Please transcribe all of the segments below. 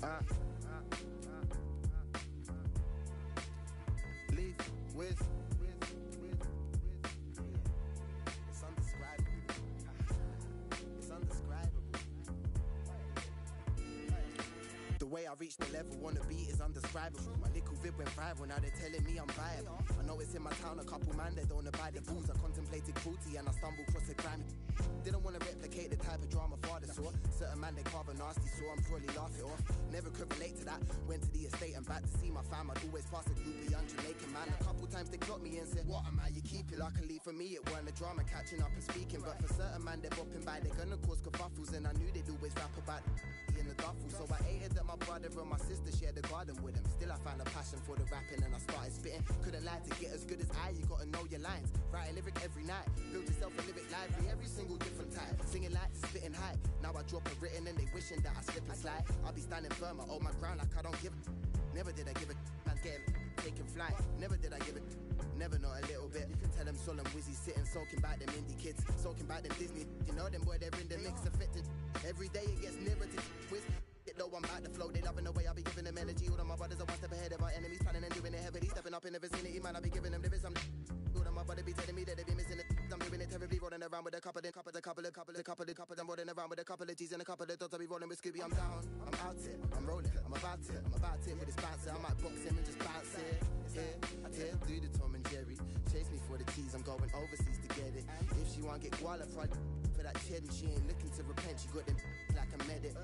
Uh, undescribable. The way I reached the level wanna be is undescribable. My little vid went viral, now they're telling me I'm viable. I know it's in my town, a couple man that don't abide the rules. I contemplated cruelty and I stumbled across the crime. Didn't want to replicate the type of drama father saw. Certain man they carve a nasty saw, I'm purely laugh it off. Never could relate to that. Went to the estate and back to see my fam. I'd always pass a group of young Jamaican man. A couple times they clocked me and said, What am I? You keep it luckily for me. It weren't a drama catching up and speaking. But for certain man they're bopping by, they're gonna cause kerfuffles. And I knew they'd always rap about in the duffel. So I hated that my brother and my sister shared the garden with them. Still, I found a passion for the rapping and I started spitting. Couldn't lie to get as good as I, you gotta know your lines. Write a lyric every night, build yourself a lyric library, every single different type. Singing like spitting high. Now I drop a written and they wishing that I slip and slide. I'll be standing firm, I hold my ground like I don't give a. Never did I give a. Man, getting taking flight. Never did I give it. Never not a little bit. You can tell them solemn wizzy sitting, soaking by them indie kids, soaking by them Disney. You know them boy, they're in the mix, affected. Every day it gets nearer to. It though I'm about to flow, they loving the way I be giving them energy. All of my brothers are one step ahead of our enemies, planning and doing it heavily. Stepping up in the vicinity, man, I be giving them lyrics. I'm all of my brother be telling me that they be missing terribly, rolling around with a couple of couple of couple of couple of couple of couple. I'm rolling around with a couple of G's and a couple of dots. I be rolling with Scooby. I'm down, I'm out it, I'm rolling, I'm about it, I'm about it with this bouncer. I might box him and just bounce it. Yeah, yeah, do the Tom and Jerry. Chase me for the teas, I'm going overseas to get it. If she want get qualified for that cheddar, she ain't looking to repent. She got them like a medic.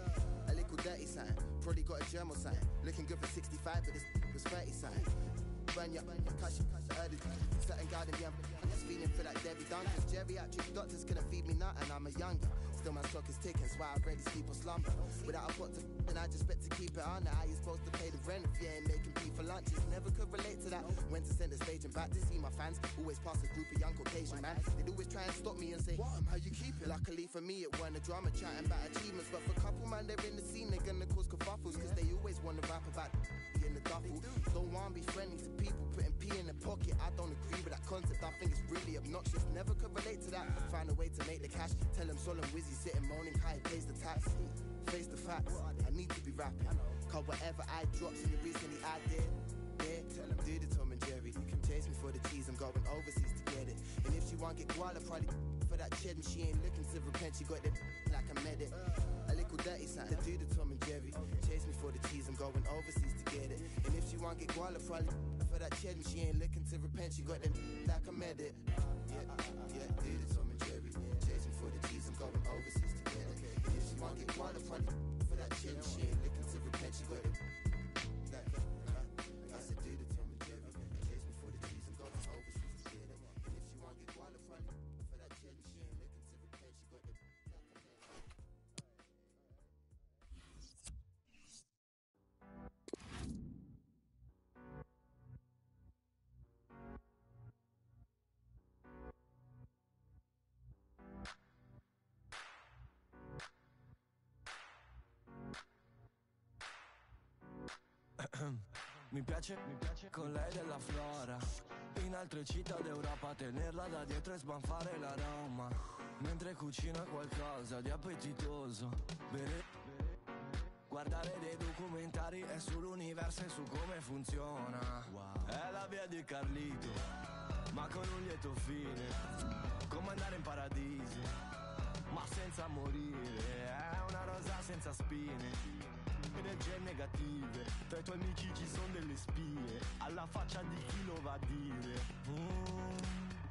A little dirty sign, probably got a germal sign. Looking good for 65, but this was 30 sign. Burn ya, cause you early. Certain garden, yeah, I'm just feeling for that Debbie Duncan. Geriatric doctors couldn't feed me nothing, I'm a younger. Still my stock is ticking, so I rarely sleep or slumber. Without a pot to then I just bet to keep it on. How you supposed to pay the rent if you ain't making pee for lunches? Never could relate to that. Went to center stage and back to see my fans. Always pass a group of young Caucasian man. They'd always try and stop me and say, What am how you keep it? Luckily for me, it weren't a drama chatting about achievements. But for a couple man, they're in the scene, they're gonna cause kerfuffles. Cause they always wanna rap about the duffel. Don't wanna be friendly to people putting pee in the pocket. I don't agree with that concept. I think it's really obnoxious. Never could relate to that. Find a way to make the cash. Tell them solemn Wizzy sitting moaning how he pays the tax. Face the facts. I need to be rapping. Cause whatever I dropped in the recently I did. Yeah, tell them do the Tom and Jerry. You can chase me for the cheese. I'm going overseas to get it. And if she want get koala, probably for that cheddar. She ain't looking to repent. She got the like a medic. A little dirty sign. To do the Tom and Jerry. Chase me for the cheese. I'm going overseas to get it. And if she want get koala, probably for that cheddar. She ain't looking to repent. She got the like a medic. Yeah, yeah, do the Tom and Jerry. Chase me for the cheese. I'm going overseas to get it. And if she want get koala, probably for that cheddar. She ain't Mi piace, mi piace con lei della flora. In altre città d'Europa tenerla da dietro e sbanfare l'aroma. Mentre cucina qualcosa di appetitoso. Bere Guardare dei documentari è sull'universo e su come funziona. È la via di Carlito Ma con un lieto fine. Come andare in paradiso ma senza morire. È una rosa senza spine Energie negative Tra i tuoi amici ci sono delle spie. Alla faccia di chi lo va a dire. Mm,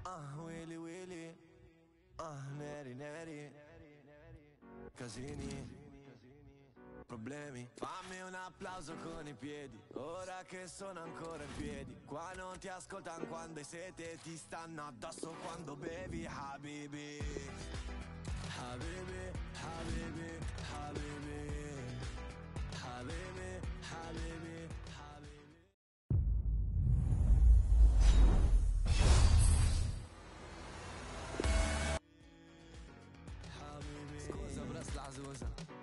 Ah, Willy Willy. Ah, neri neri. Casini. Problemi. Fammi un applauso con i piedi Ora che sono ancora in piedi. Qua non ti ascoltano quando hai sete Ti stanno addosso quando bevi. Habibi. Habibi, Habibi, Habibi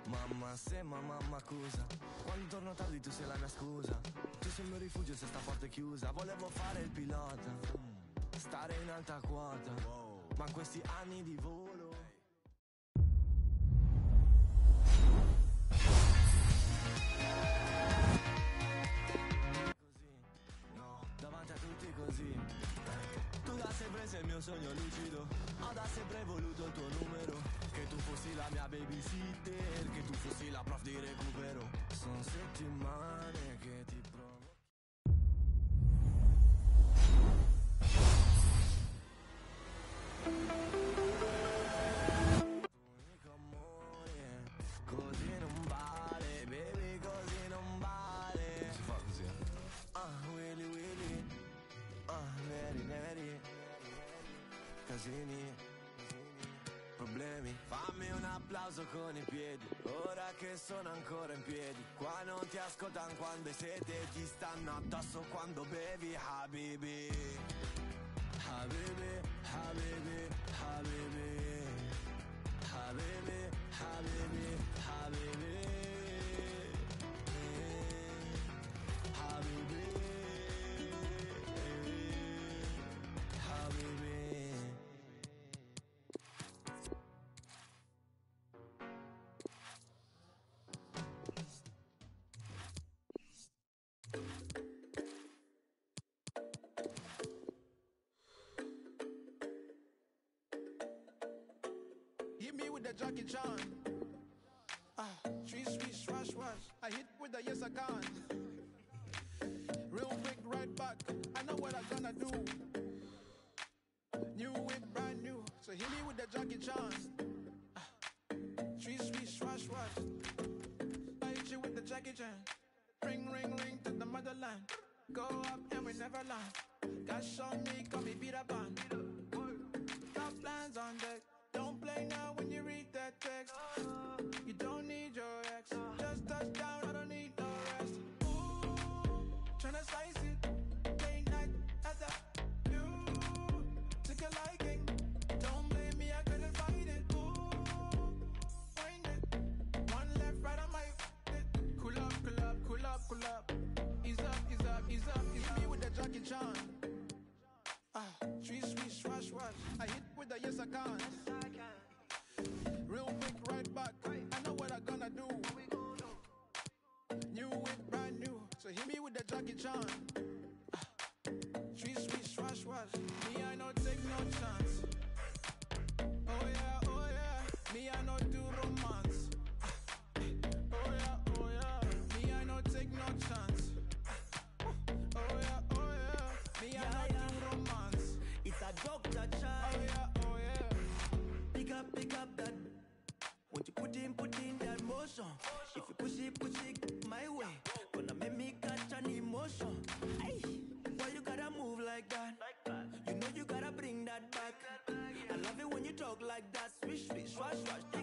Mamma se ma mamma accusa. Quando torno tardi tu sei la mia scusa. Tu sei il mio rifugio se sta porta è chiusa. Volevo fare il pilota. Stare in alta quota. Ma in questi anni di sogno lucido. Adesso avrei voluto il tuo numero. Che tu fossi la mia babysitter Che tu fossi la prof di recupero. Sono settimane che casini, problemi. Fammi un applauso con i piedi, ora che sono ancora in piedi. Qua non ti ascoltano quando hai sete, ti stanno addosso quando bevi, Habibi. Habibi, Habibi, Habibi. Habibi, Habibi, Habibi. Hit me with the Jackie Chan. Ah, sweet, sweet, swash, swash. I hit with the yes, I can. Real quick, right back. I know what I'm gonna do. New whip, brand new. So hit me with the Jackie Chan. Ah, sweet, swash, swash. I hit you with the Jackie Chan. Ring, ring, ring to the motherland. Go up and we never land. Cash on me, call me Peter Pan. Got plans on deck. Don't now when you read that text. Me with like that. Swish, swish, swash, swash.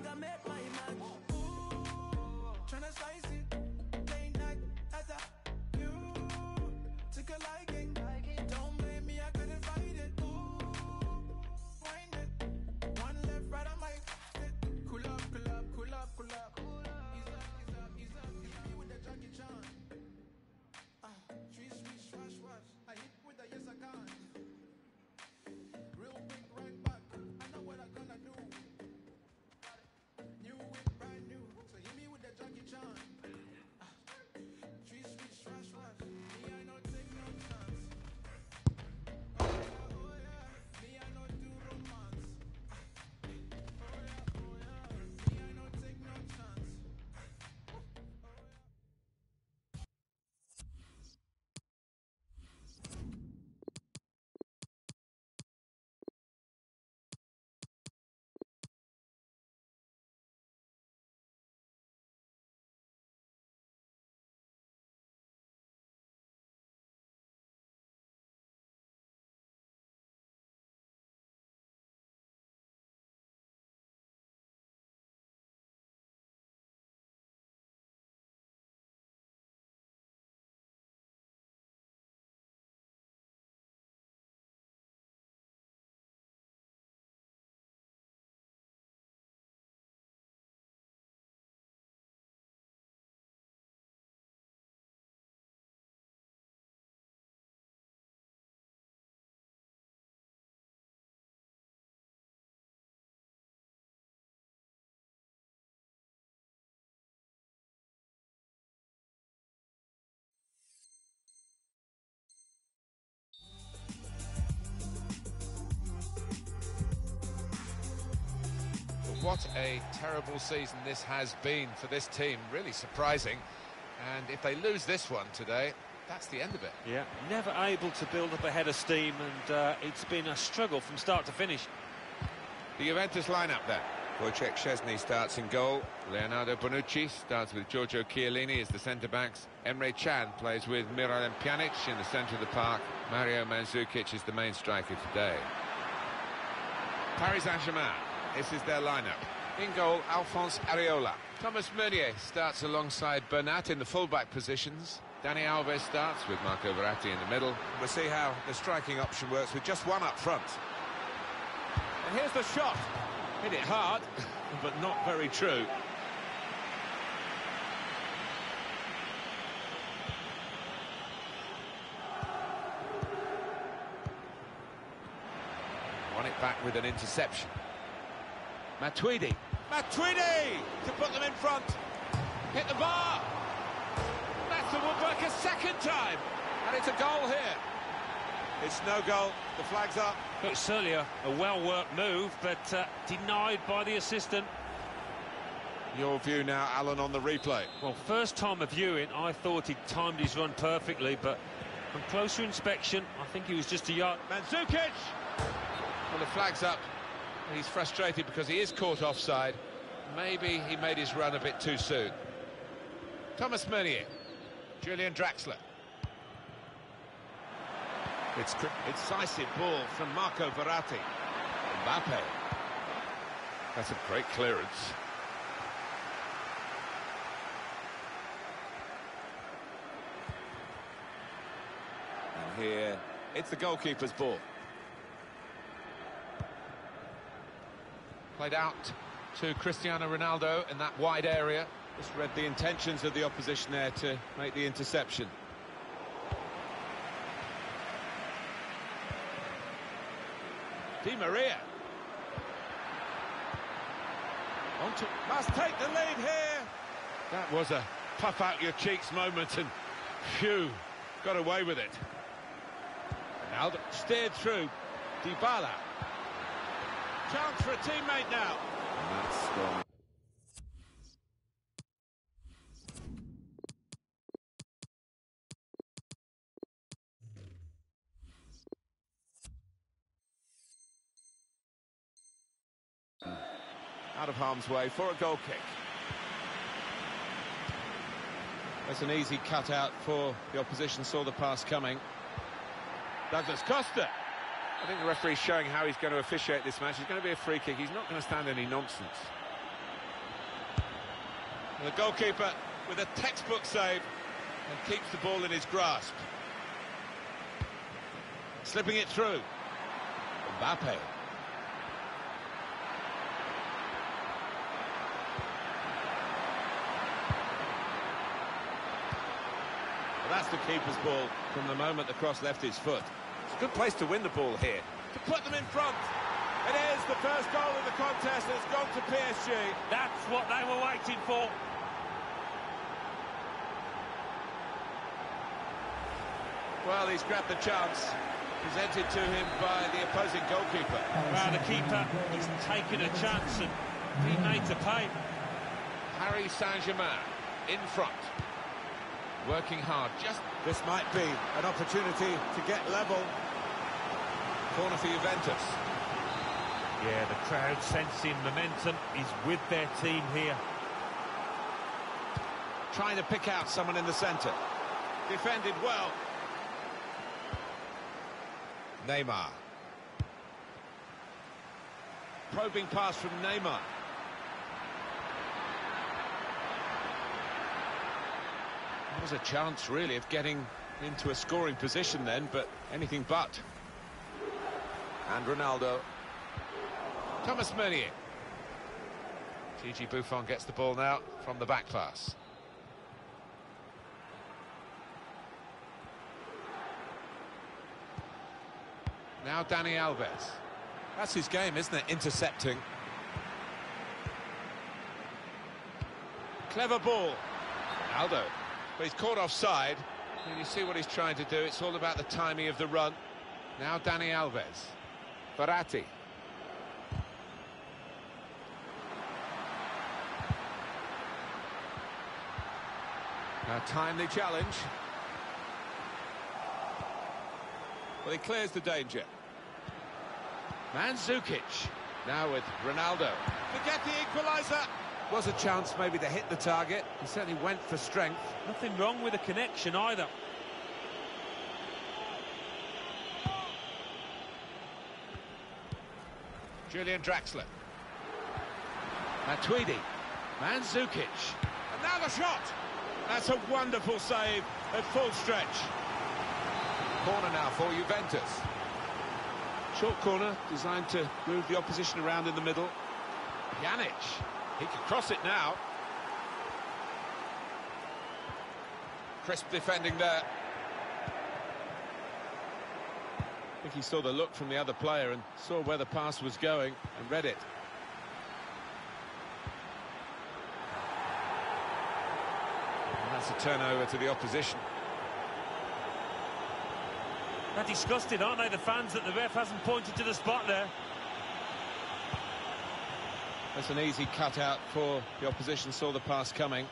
What a terrible season this has been for this team. Really surprising. And if they lose this one today, that's the end of it. Yeah, never able to build up a head of steam, and uh, it's been a struggle from start to finish. The Juventus lineup there. Wojciech Szczesny starts in goal. Leonardo Bonucci starts with Giorgio Chiellini as the centre-backs. Emre Can plays with Miralem Pjanic in the centre of the park. Mario Mandzukic is the main striker today. Paris Saint-Germain, this is their lineup. In goal, Alphonse Areola. Thomas Meunier starts alongside Bernat in the full-back positions. Dani Alves starts with Marco Verratti in the middle. We'll see how the striking option works with just one up front. And here's the shot. Hit it hard, but not very true. Won it back with an interception. Matuidi. Matuidi to put them in front. Hit the bar. Massa will work a second time. And it's a goal here. It's no goal. The flag's up. It's certainly a, a well-worked move, but uh, denied by the assistant. Your view now, Alan, on the replay. Well, first time of viewing, I thought he'd timed his run perfectly, but on closer inspection, I think he was just a yard. Mandzukic! Well, the flag's up. He's frustrated because he is caught offside. Maybe he made his run a bit too soon. Thomas Meunier. Julian Draxler. It's incisive ball from Marco Verratti. Mbappe. That's a great clearance. And here, it's the goalkeeper's ball. Played out to Cristiano Ronaldo in that wide area. Just read the intentions of the opposition there to make the interception. Di Maria. On to, must take the lead here. That was a puff out your cheeks moment and phew, got away with it. Ronaldo steered through. Dybala. Chance for a teammate now. That's gone. Uh, out of harm's way for a goal kick. That's an easy cutout for the opposition, saw the pass coming. Douglas Costa. I think the referee's showing how he's going to officiate this match. It's going to be a free kick. He's not going to stand any nonsense. And the goalkeeper with a textbook save and keeps the ball in his grasp. Slipping it through. Mbappe. That's the keeper's ball from the moment the cross left his foot. It's a good place to win the ball here. To put them in front. It is the first goal of the contest. It's gone to PSG. That's what they were waiting for. Well, he's grabbed the chance presented to him by the opposing goalkeeper. Well, the keeper, he's taken a chance and he made to pay. Paris Saint-Germain in front working hard. Just this might be an opportunity to get level. Corner for Juventus. Yeah, the crowd sensing momentum is with their team here. Trying to pick out someone in the centre. Defended well. Neymar. Probing pass from Neymar. There was a chance, really, of getting into a scoring position then, but anything but. And Ronaldo. Thomas Meunier. Gigi Buffon gets the ball now from the back pass. Now Dani Alves. That's his game, isn't it? Intercepting. Clever ball. Aldo but he's caught offside. And you see what he's trying to do. It's all about the timing of the run. Now Dani Alves. Verratti, A timely challenge. Well, he clears the danger. Mandzukic. Now with Ronaldo. Forget the equaliser. Was a chance maybe to hit the target. He certainly went for strength. Nothing wrong with the connection either. Julian Draxler. Matuidi. Mandzukic. And now the shot. That's a wonderful save at full stretch. Corner now for Juventus. Short corner designed to move the opposition around in the middle. Pjanic. He can cross it now. Crisp defending there. I think he saw the look from the other player and saw where the pass was going and read it. And that's a turnover to the opposition. They're disgusted, aren't they, the fans, that the ref hasn't pointed to the spot there. That's an easy cutout for the opposition, saw the pass coming.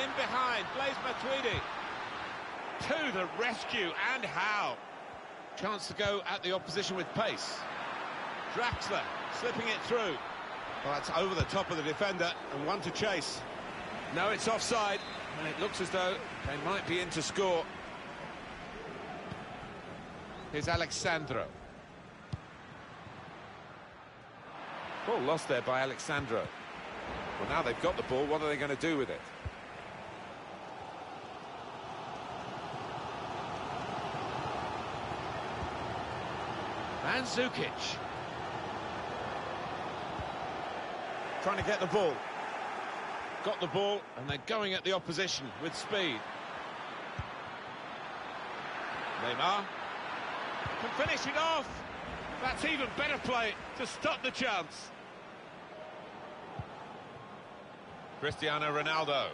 In behind, Blaise Matuidi. To the rescue, and how? Chance to go at the opposition with pace. Draxler slipping it through. Well, that's over the top of the defender, and one to chase. No, it's offside, and it looks as though they might be in to score. Here's Alex Sandro. Ball lost there by Alex Sandro. Well, now they've got the ball, what are they going to do with it? Mandzukic. Trying to get the ball. Got the ball, and they're going at the opposition with speed. Neymar can finish it off. That's even better play to stop the chance. Cristiano Ronaldo.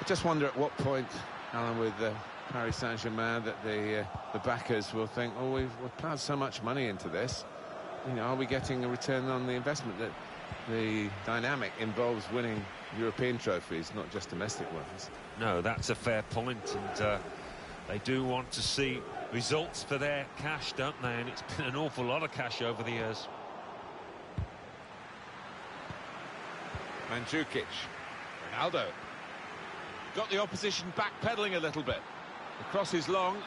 I just wonder at what point, Alan, with uh, Paris Saint-Germain, that the uh, the backers will think, oh, we've, we've plowed so much money into this. You know, are we getting a return on the investment? That the dynamic involves winning European trophies, not just domestic ones. No, that's a fair point, and uh, they do want to see results for their cash, don't they? And it's been an awful lot of cash over the years. Mandzukic. Ronaldo. Got the opposition backpedaling a little bit. The cross is long,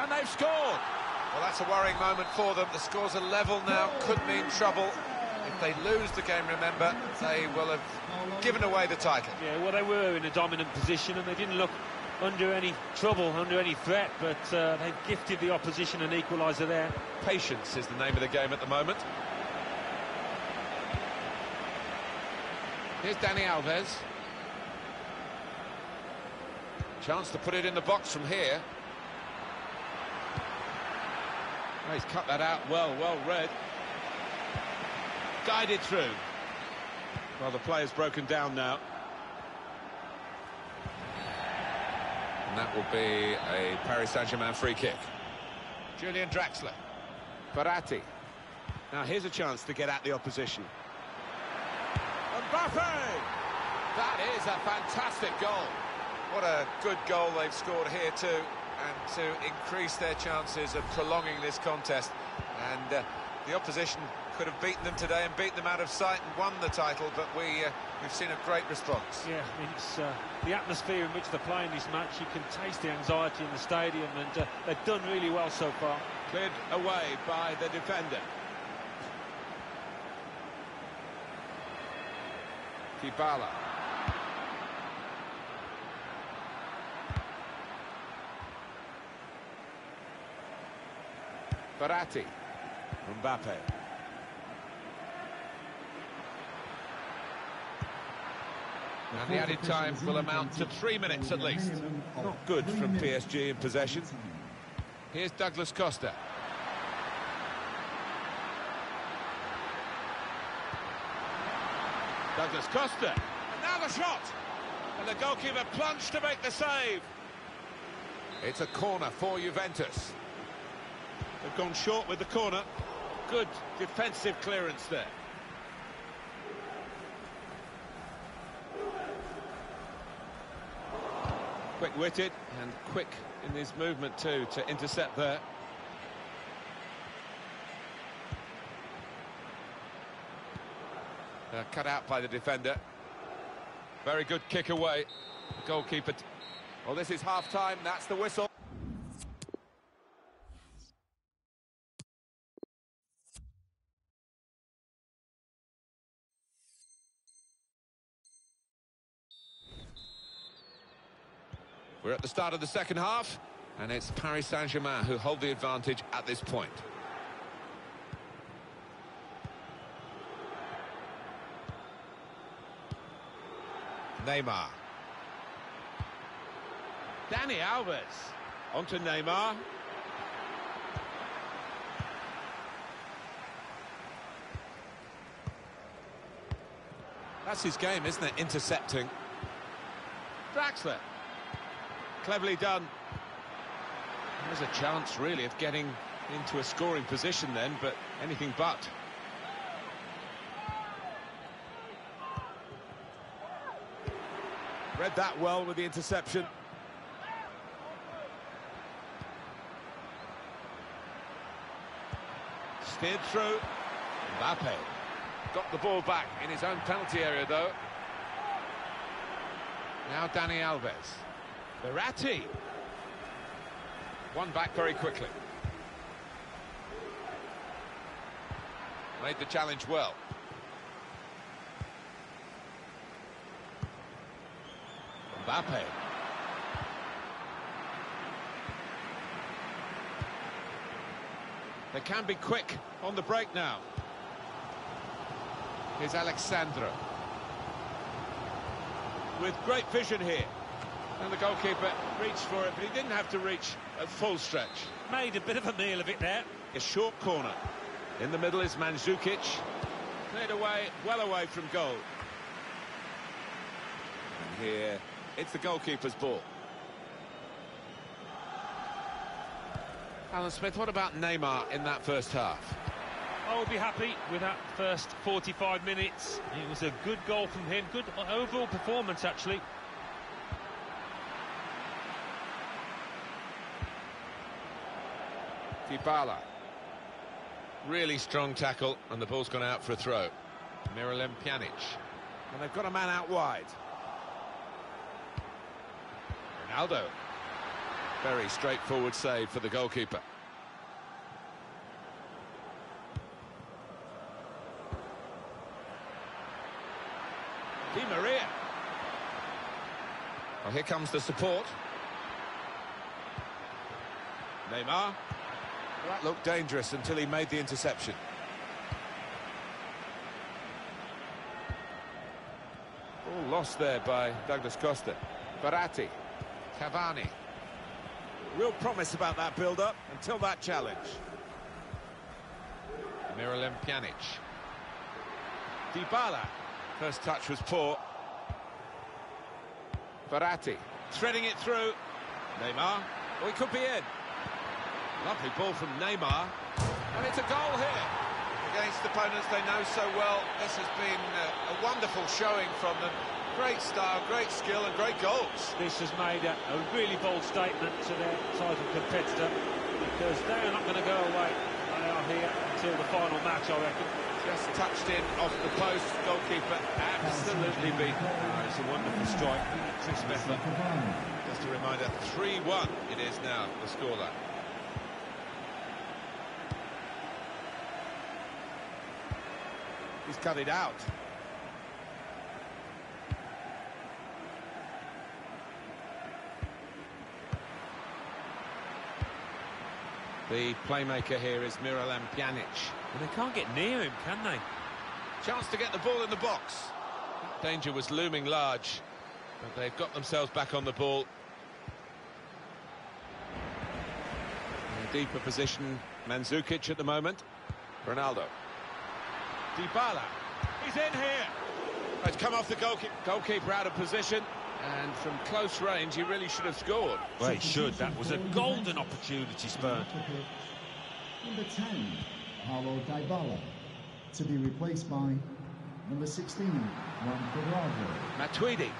and they've scored! Well, that's a worrying moment for them. The scores are level now, could mean trouble. If they lose the game, remember, they will have given away the title. Yeah, well, they were in a dominant position, and they didn't look under any trouble, under any threat, but uh, they've gifted the opposition an equaliser there. Patience is the name of the game at the moment. Here's Dani Alves. Chance to put it in the box from here. Oh, he's cut that out well, well read. Guided through. Well, the play player's broken down now. And that will be a Paris Saint-Germain free kick. Julian Draxler. Verratti. Now here's a chance to get at the opposition. Mbappe! That is a fantastic goal. What a good goal they've scored here too, and to increase their chances of prolonging this contest. And uh, the opposition could have beaten them today and beaten them out of sight and won the title, but we, uh, we've seen a great response. Yeah, I mean, it's uh, the atmosphere in which they're playing this match. You can taste the anxiety in the stadium, and uh, they've done really well so far. Cleared away by the defender. Dybala. Verratti. Mbappe. And the added time will amount to three minutes at least. Not good from PSG in possession. Here's Douglas Costa. Douglas Costa. And now the shot. And the goalkeeper plunged to make the save. It's a corner for Juventus. They've gone short with the corner. Good defensive clearance there. Quick-witted and quick in his movement too to intercept there. Uh, cut out by the defender. Very good kick away. Goalkeeper. Well, this is half-time. That's the whistle. The start of the second half, and it's Paris Saint-Germain who hold the advantage at this point. Neymar. Dani Alves. On to Neymar. That's his game, isn't it? Intercepting. Draxler. Cleverly done. There's a chance, really, of getting into a scoring position then, but anything but. Read that well with the interception. Steered through. Mbappe. Got the ball back in his own penalty area, though. Now Dani Alves. Verratti. One back very quickly. Made the challenge well. Mbappe. They can be quick on the break now. Here's Alex Sandro. With great vision here. And the goalkeeper reached for it, but he didn't have to reach at full stretch. Made a bit of a meal of it there. A short corner. In the middle is Mandzukic. Cleared away, well away from goal. And here, it's the goalkeeper's ball. Alan Smith, what about Neymar in that first half? I will be happy with that first 45 minutes. It was a good goal from him, good overall performance actually. Dybala. Really strong tackle, and the ball's gone out for a throw. Miralem Pjanic. And they've got a man out wide. Ronaldo. Very straightforward save for the goalkeeper. Di Maria. Well, here comes the support. Neymar. That looked dangerous until he made the interception. All lost there by Douglas Costa. Verratti. Cavani. Real promise about that build-up until that challenge. Miralem Pjanic. Dybala. First touch was poor. Verratti. Threading it through. Neymar. Oh, he could be in. Lovely ball from Neymar. And it's a goal here. Against opponents they know so well. This has been a, a wonderful showing from them. Great style, great skill and great goals. This has made a, a really bold statement to their title competitor because they are not going to go away. They are here until the final match, I reckon. Just touched in off the post, goalkeeper absolutely beaten. Oh, ah, it's a wonderful strike, Chris Meffler. Just a reminder, 3-1 it is now, the scoreline. Cut it out. The playmaker here is Miralem Pjanic. And they can't get near him, can they? Chance to get the ball in the box. Danger was looming large, but they've got themselves back on the ball. In a deeper position, Mandzukic at the moment. Ronaldo. Dybala. He's in here. It's come off the goalkeeper. Goalkeeper out of position. And from close range, he really should have scored. Well, he should. That was a golden opportunity spurned. Number 10, Paulo Dybala to be replaced by number 16, Juan Cuadrado. Matuidi.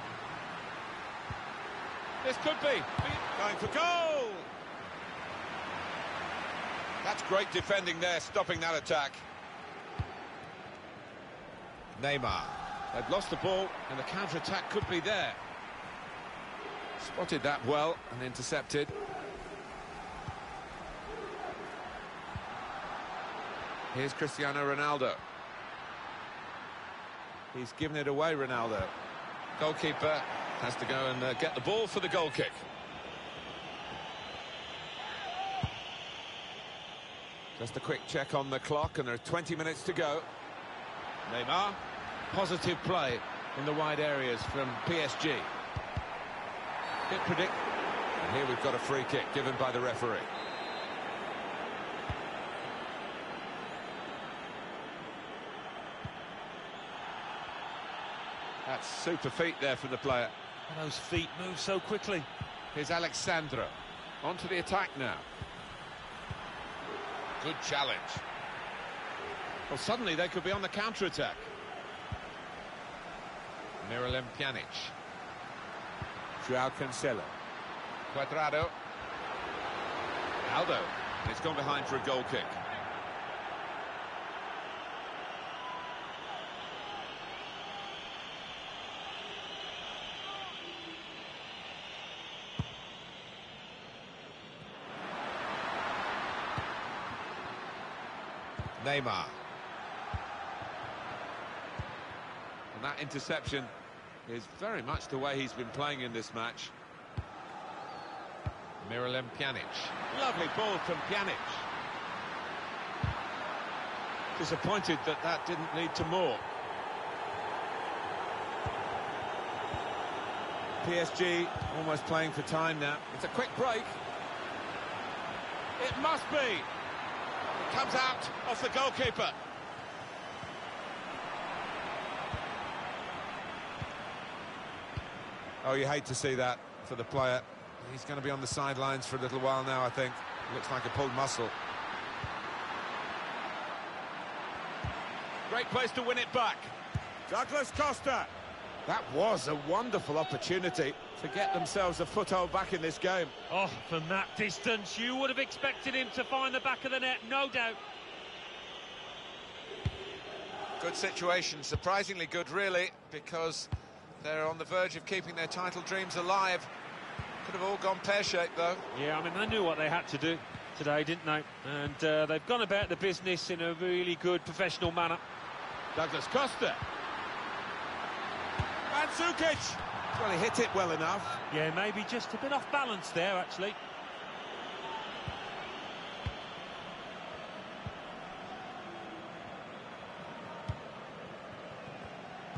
This could be going for goal. That's great defending there, stopping that attack. Neymar. They've lost the ball, and the counter-attack could be there. Spotted that well and intercepted. Here's Cristiano Ronaldo. He's given it away, Ronaldo. Goalkeeper has to go and uh, get the ball for the goal kick. Just a quick check on the clock, and there are 20 minutes to go. Neymar, positive play in the wide areas from PSG. Bit predict. And here we've got a free kick given by the referee. That's super feet there from the player. And those feet move so quickly. Here's Alex Sandro. Onto the attack now. Good challenge. Well, suddenly they could be on the counter-attack. Miralem Pjanic. Joao Cancelo. Cuadrado. Aldo. And it's gone behind for a goal kick. Neymar. That interception is very much the way he's been playing in this match. Miralem Pjanic. Lovely ball from Pjanic. Disappointed that that didn't lead to more. PSG almost playing for time now. It's a quick break. It must be. It comes out off the goalkeeper. Oh, you hate to see that for the player. He's going to be on the sidelines for a little while now, I think. Looks like a pulled muscle. Great place to win it back. Douglas Costa. That was a wonderful opportunity to get themselves a foothold back in this game. Oh, from that distance, you would have expected him to find the back of the net, no doubt. Good situation, surprisingly good, really, because they're on the verge of keeping their title dreams alive. Could have all gone pear-shaped, though. Yeah, I mean, they knew what they had to do today, didn't they? And uh, they've gone about the business in a really good, professional manner. Douglas Costa. Mandzukic. Well, he hit it well enough. Yeah, maybe just a bit off balance there, actually.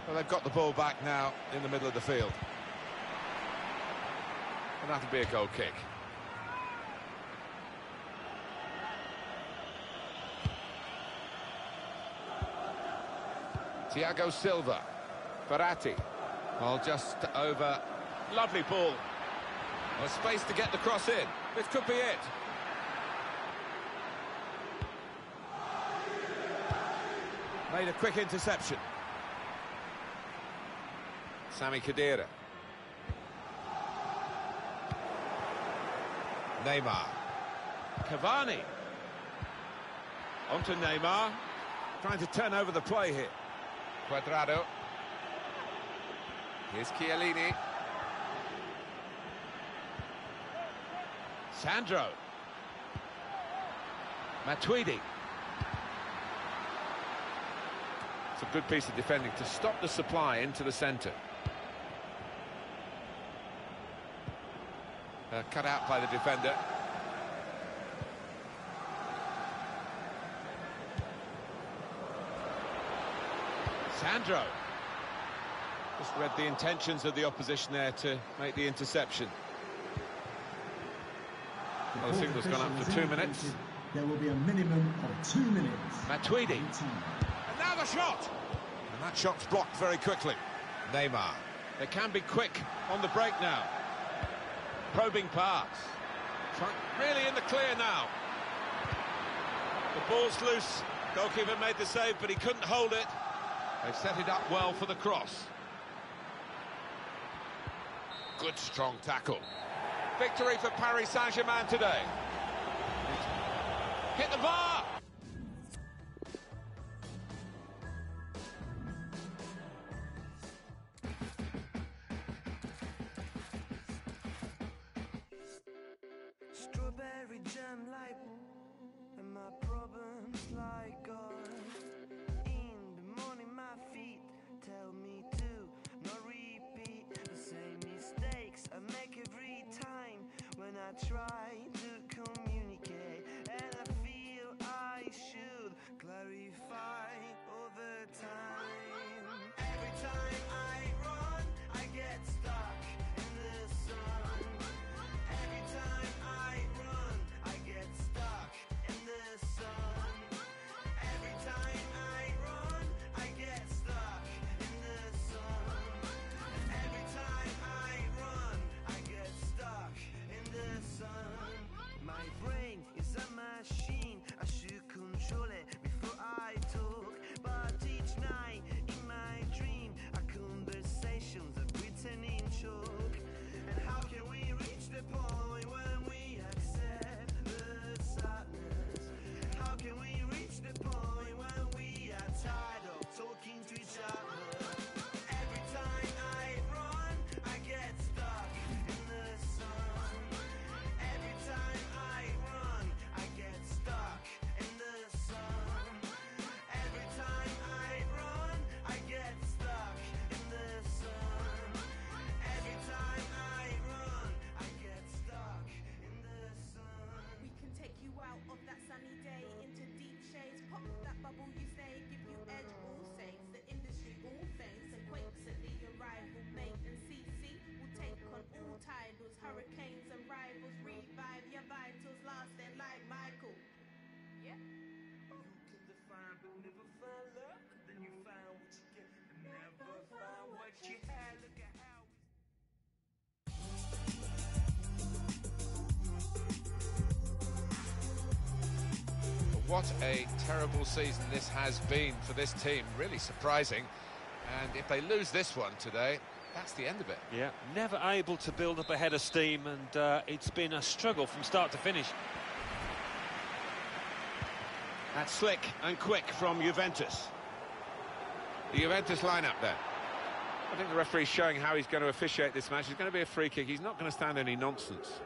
Well, they've got the ball back now in the middle of the field. And that'll be a goal kick. Thiago Silva. Verratti. Well, just over. Lovely ball. A space to get the cross in. This could be it. Made a quick interception. Sami Khedira. Neymar. Cavani. On to Neymar. Trying to turn over the play here. Cuadrado. Here's Chiellini. Sandro. Matuidi. It's a good piece of defending to stop the supply into the centre. Uh, cut out by the defender. Sandro. Just read the intentions of the opposition there to make the interception. Well, the signal's gone up for two minutes. There will be a minimum of two minutes. Matuidi. And now the shot! And that shot's blocked very quickly. Neymar. They can be quick on the break now. Probing pass. Really in the clear now. The ball's loose Goalkeeper made the save, but he couldn't hold it. They've set it up well for the cross. Good strong tackle. Victory for Paris Saint-Germain today. Hit the bar! What a terrible season this has been for this team. Really surprising. And if they lose this one today, that's the end of it. Yeah, never able to build up a head of steam, and uh, it's been a struggle from start to finish. That's slick and quick from Juventus. The Juventus lineup there. I think the referee's showing how he's going to officiate this match. It's going to be a free kick. He's not going to stand any nonsense.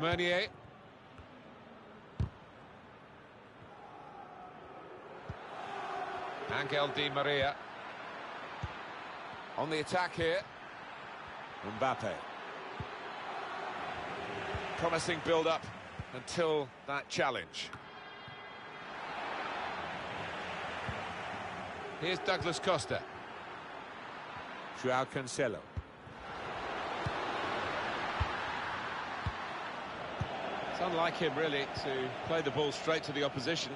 Meunier. Angel Di Maria. On the attack here. Mbappe. Promising build-up until that challenge. Here's Douglas Costa. Joao Cancelo. It's unlike him, really, to play the ball straight to the opposition.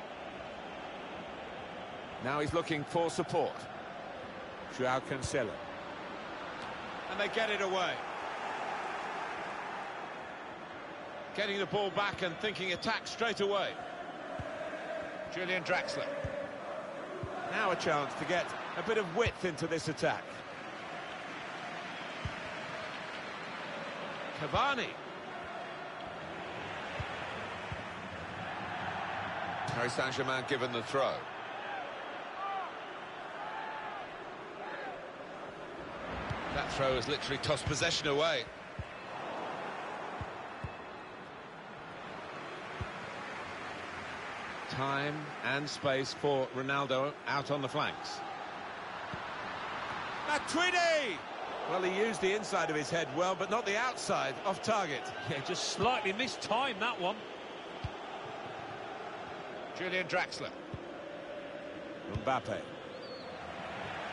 Now he's looking for support. Joao Cancelo. And they get it away. Getting the ball back and thinking attack straight away. Julian Draxler. Now a chance to get a bit of width into this attack. Cavani. Paris Saint-Germain given the throw. That throw has literally tossed possession away. time and space for Ronaldo out on the flanks. Matuidi! Well, he used the inside of his head well, but not the outside, off target. Yeah, just slightly missed time, that one. Julian Draxler. Mbappe.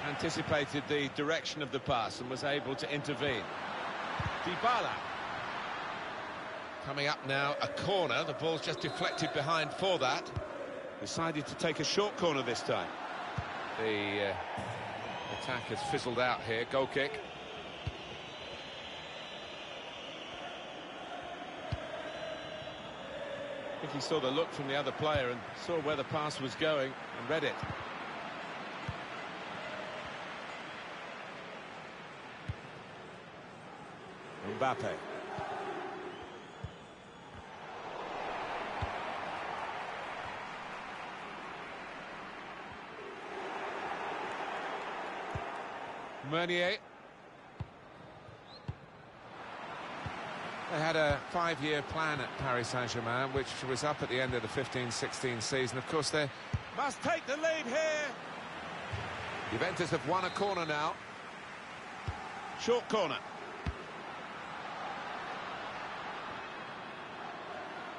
Anticipated the direction of the pass and was able to intervene. Dybala. Coming up now, a corner. The ball's just deflected behind for that. Decided to take a short corner this time. The uh, attack has fizzled out here. Goal kick. Think he saw the look from the other player and saw where the pass was going and read it. Mbappe. Meunier. They had a five-year plan at Paris Saint-Germain, which was up at the end of the 15-16 season. Of course, they must take the lead here. Juventus have won a corner now. Short corner.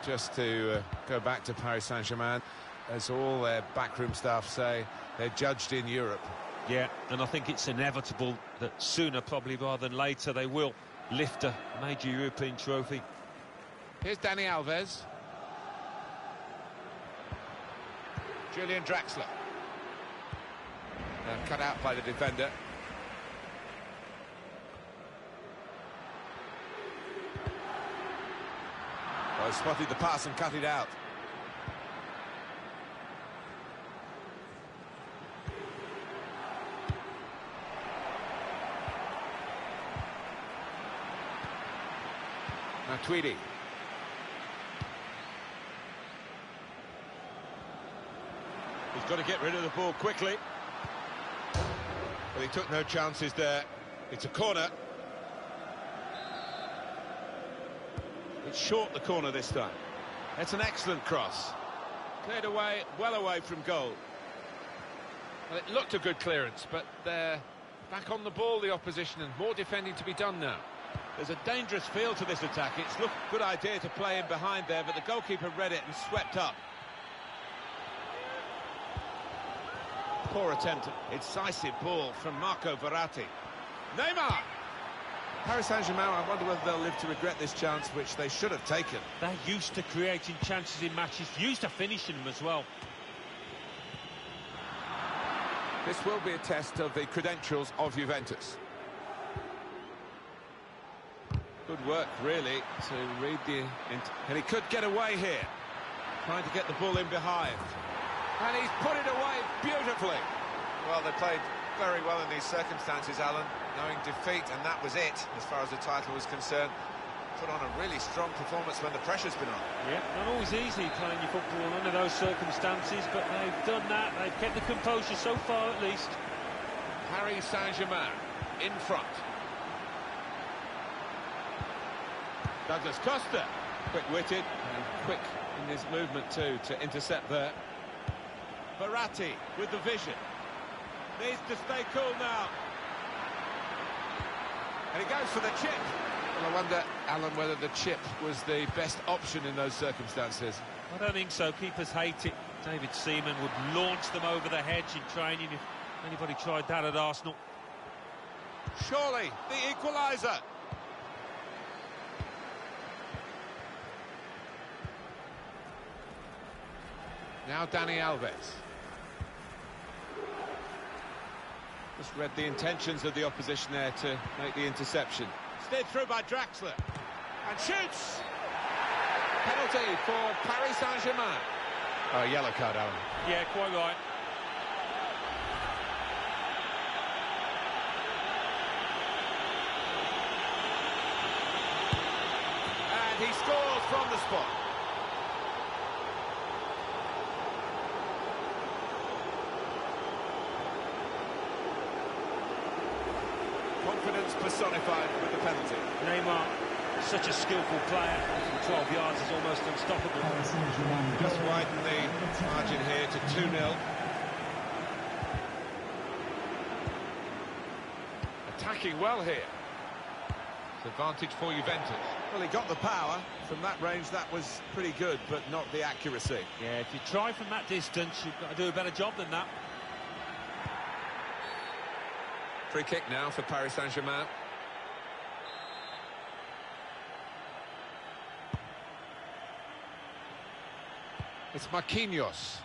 Just to uh, go back to Paris Saint-Germain, as all their backroom staff say, they're judged in Europe. Yeah, and I think it's inevitable that sooner, probably rather than later, they will lift a major European trophy. Here's Dani Alves. Julian Draxler. Uh, cut out by the defender. Well, spotted the pass and cut it out. Matuidi. He's got to get rid of the ball quickly. But he took no chances there. It's a corner. It's short the corner this time. It's an excellent cross. Cleared away, well away from goal. Well, it looked a good clearance, but they're back on the ball, the opposition, and more defending to be done now. There's a dangerous feel to this attack. It's a good idea to play in behind there, but the goalkeeper read it and swept up. Poor attempt, incisive ball from Marco Verratti. Neymar! Paris Saint-Germain, I wonder whether they'll live to regret this chance, which they should have taken. They're used to creating chances in matches, used to finishing them as well. This will be a test of the credentials of Juventus. Good work, really, to read the... And he could get away here. Trying to get the ball in behind. And he's put it away beautifully. Well, they played very well in these circumstances, Alan, knowing defeat, and that was it, as far as the title was concerned. Put on a really strong performance when the pressure's been on. Yeah, not always easy playing your football under those circumstances, but they've done that. They've kept the composure so far, at least. Paris Saint-Germain in front. Douglas Costa, quick-witted and quick in his movement too to intercept there. Verratti with the vision. Needs to stay cool now. And he goes for the chip. Well, I wonder, Alan, whether the chip was the best option in those circumstances. I don't think so. Keepers hate it. David Seaman would launch them over the hedge in training if anybody tried that at Arsenal. Surely, the equaliser. Now Dani Alves. Just read the intentions of the opposition there to make the interception. Steered through by Draxler. And shoots! Penalty for Paris Saint-Germain. Oh, yellow card, Alan. Yeah, quite right. And he scores from the spot. Confidence personified with the penalty. Neymar such a skillful player. From 12 yards is almost unstoppable. Just widen the margin here to 2-0. Attacking well here. It's advantage for Juventus. Well, he got the power. From that range, that was pretty good, but not the accuracy. Yeah, if you try from that distance, you've got to do a better job than that. Free kick now for Paris Saint-Germain. It's Marquinhos.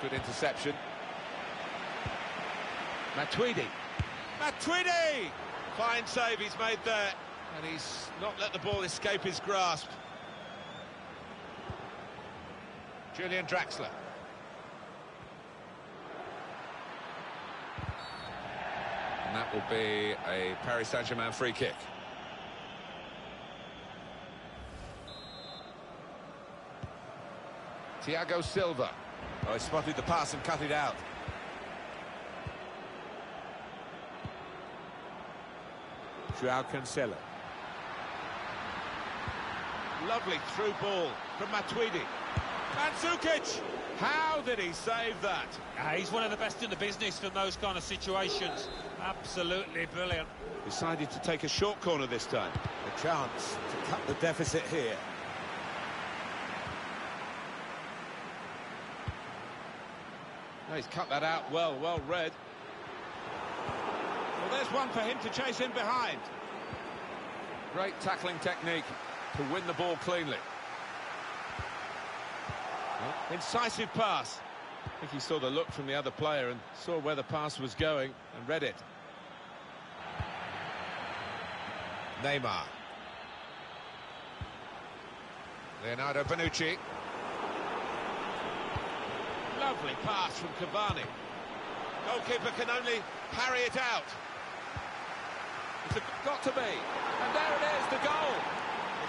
Good interception. Matuidi. Matuidi! Fine save he's made there. And he's not let the ball escape his grasp. Julian Draxler. And that will be a Paris Saint-Germain free kick. Thiago Silva. Oh, he spotted the pass and cut it out. Joao Cancelo. Lovely through ball from Matuidi. Mandzukic! How did he save that? Ah, he's one of the best in the business from those kind of situations. Absolutely brilliant. Decided to take a short corner this time. A chance to cut the deficit here. No, he's cut that out well, well read. Well, there's one for him to chase in behind. Great tackling technique to win the ball cleanly. Incisive pass. I think he saw the look from the other player and saw where the pass was going and read it. Neymar. Leonardo Bonucci. Lovely pass from Cavani. Goalkeeper can only parry it out. It's got to be. And there it is, the goal.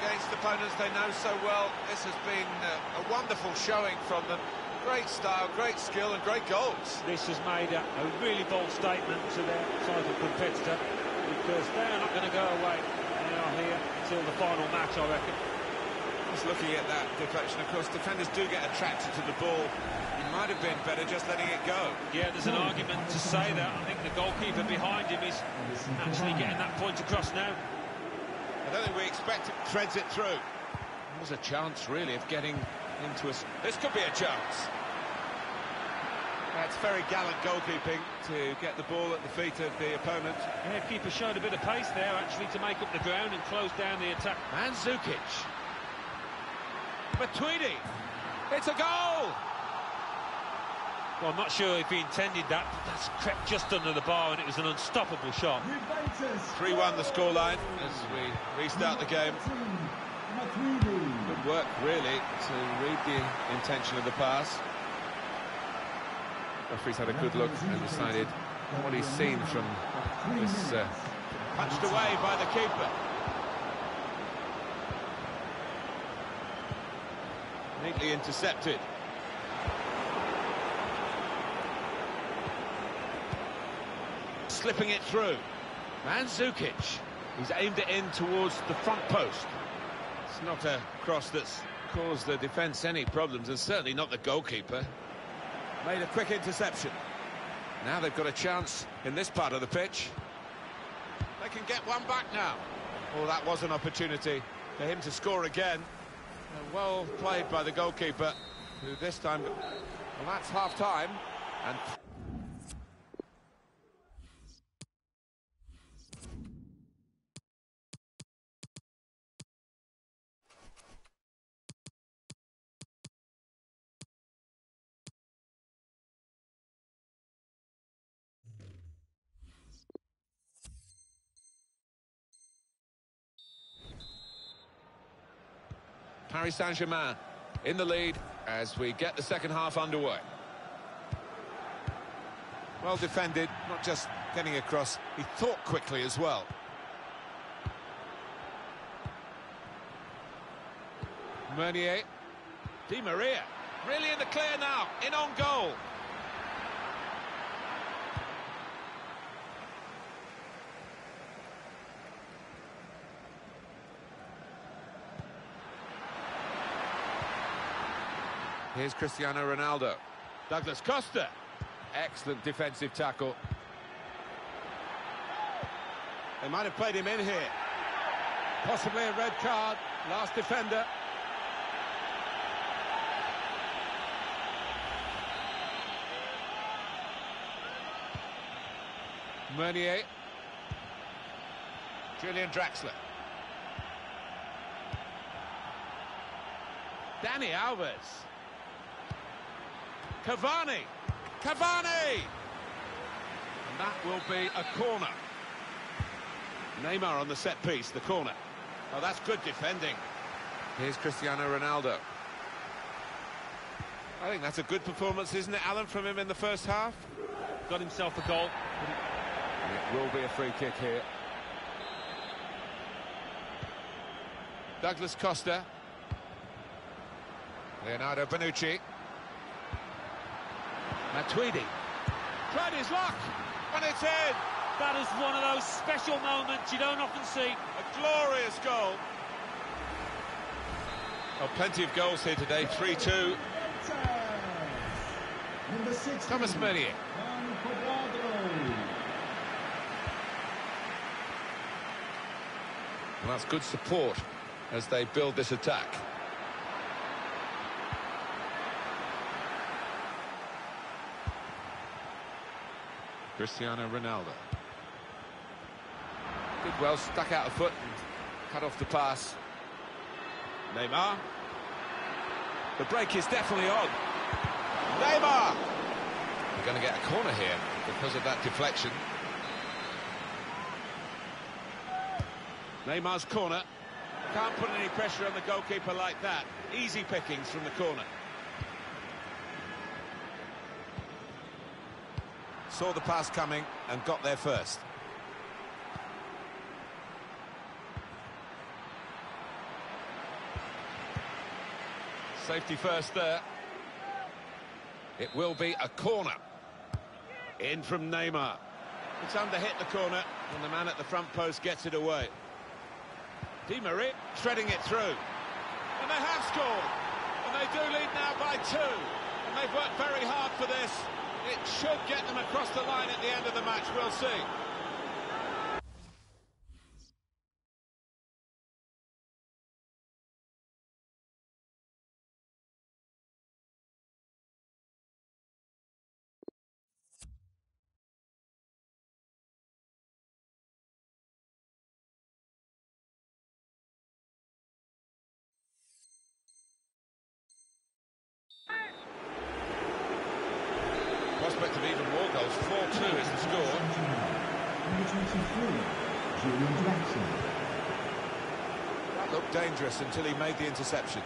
Against opponents they know so well, this has been uh, a wonderful showing from them. Great style, great skill and great goals. This has made a, a really bold statement to their title competitor because they're not going to go away. They are here until the final match, I reckon. Just looking at that deflection, of course, defenders do get attracted to the ball. He might have been better just letting it go. Yeah, there's an argument to say that. I think the goalkeeper behind him is actually getting that point across now. I don't think we expect it threads it through. There's a chance, really, of getting into a... This could be a chance. That's very gallant goalkeeping to get the ball at the feet of the opponent. Yeah, keeper showed a bit of pace there, actually, to make up the ground and close down the attack. Mandzukic. Matuidi. It's a goal! Well, I'm not sure if he intended that, but that's crept just under the bar, and it was an unstoppable shot. 3-1 the scoreline as we restart the game. Good work, really, to read the intention of the pass. Referee's had a good look and decided what he's seen from this uh, punched away by the keeper. Neatly intercepted. Slipping it through. Mandzukic. He's aimed it in towards the front post. It's not a cross that's caused the defence any problems, and certainly not the goalkeeper. Made a quick interception. Now they've got a chance in this part of the pitch. They can get one back now. Well, that was an opportunity for him to score again. Well played by the goalkeeper, who this time... Well, that's half-time, and... Paris Saint-Germain in the lead as we get the second half underway. Well defended, not just getting across, he thought quickly as well. Meunier, Di Maria, really in the clear now, in on goal. Here's Cristiano Ronaldo. Douglas Costa. Excellent defensive tackle. They might have played him in here. Possibly a red card. Last defender. Meunier. Julian Draxler. Dani Alves. Cavani. Cavani! And that will be a corner. Neymar on the set piece, the corner. Oh, that's good defending. Here's Cristiano Ronaldo. I think that's a good performance, isn't it, Alan, from him in the first half? Got himself a goal. It will be a free kick here. Douglas Costa. Leonardo Bonucci. Matuidi. Tried his luck, and it's in. That is one of those special moments you don't often see. A glorious goal. Oh, plenty of goals here today, 3-2. Number 16. Thomas Meunier. Juan Cuadrado. Well, that's good support as they build this attack. Cristiano Ronaldo. Did well, stuck out a foot and cut off the pass. Neymar. The break is definitely on. Neymar! We're going to get a corner here because of that deflection. Neymar's corner. Can't put any pressure on the goalkeeper like that. Easy pickings from the corner. Saw the pass coming and got there first. Safety first there. It will be a corner. In from Neymar. It's under hit the corner and the man at the front post gets it away. Di Maria threading it through. And they have scored. And they do lead now by two. And they've worked very hard for this. It should get them across the line at the end of the match. We'll see. Prospect of even more goals. 4-2 is the score. Number 23. Julian Draxler. That looked dangerous until he made the interception.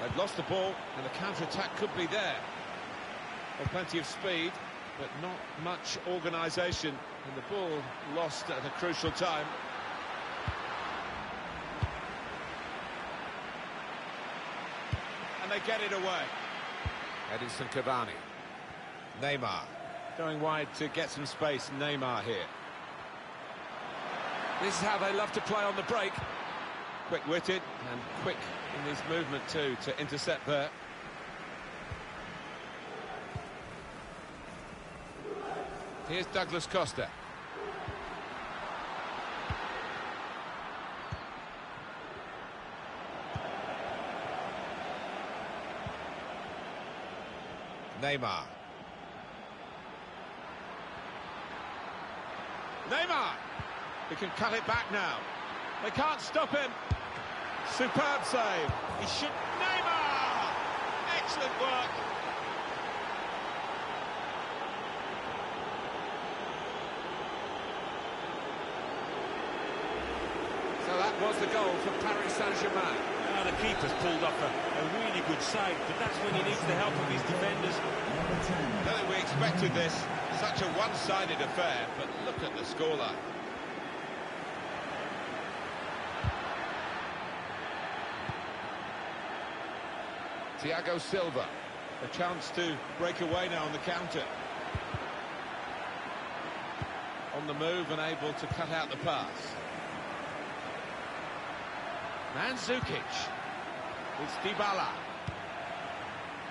They've lost the ball and the counter-attack could be there. Well, plenty of speed, but not much organisation. And the ball lost at a crucial time. And they get it away. Edinson Cavani. Neymar. Going wide to get some space. Neymar here. This is how they love to play on the break. Quick-witted and quick in his movement too to intercept there. Here's Douglas Costa. Neymar. Neymar! He can cut it back now. They can't stop him. Superb save. He should... Neymar! Excellent work. So that was the goal for Paris Saint-Germain. Ah, the keeper's pulled off a, a really good save, but that's when he needs the help of his defenders. Number 10. I don't think we expected this. Such a one-sided affair, but look at the scoreline. Thiago Silva. A chance to break away now on the counter. On the move and able to cut out the pass. Mandzukic. It's Dybala.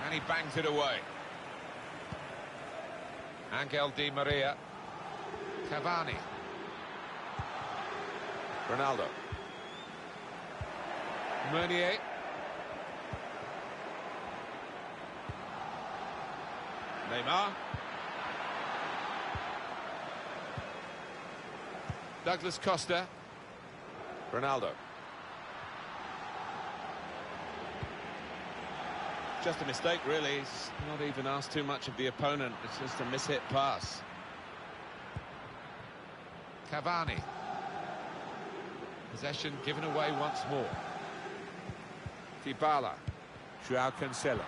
And he bangs it away. Angel Di Maria. Cavani. Ronaldo. Meunier. Neymar. Douglas Costa. Ronaldo. Just a mistake, really. He's not even asked too much of the opponent. It's just a mishit pass. Cavani. Possession given away once more. Dybala. Joao Cancelo.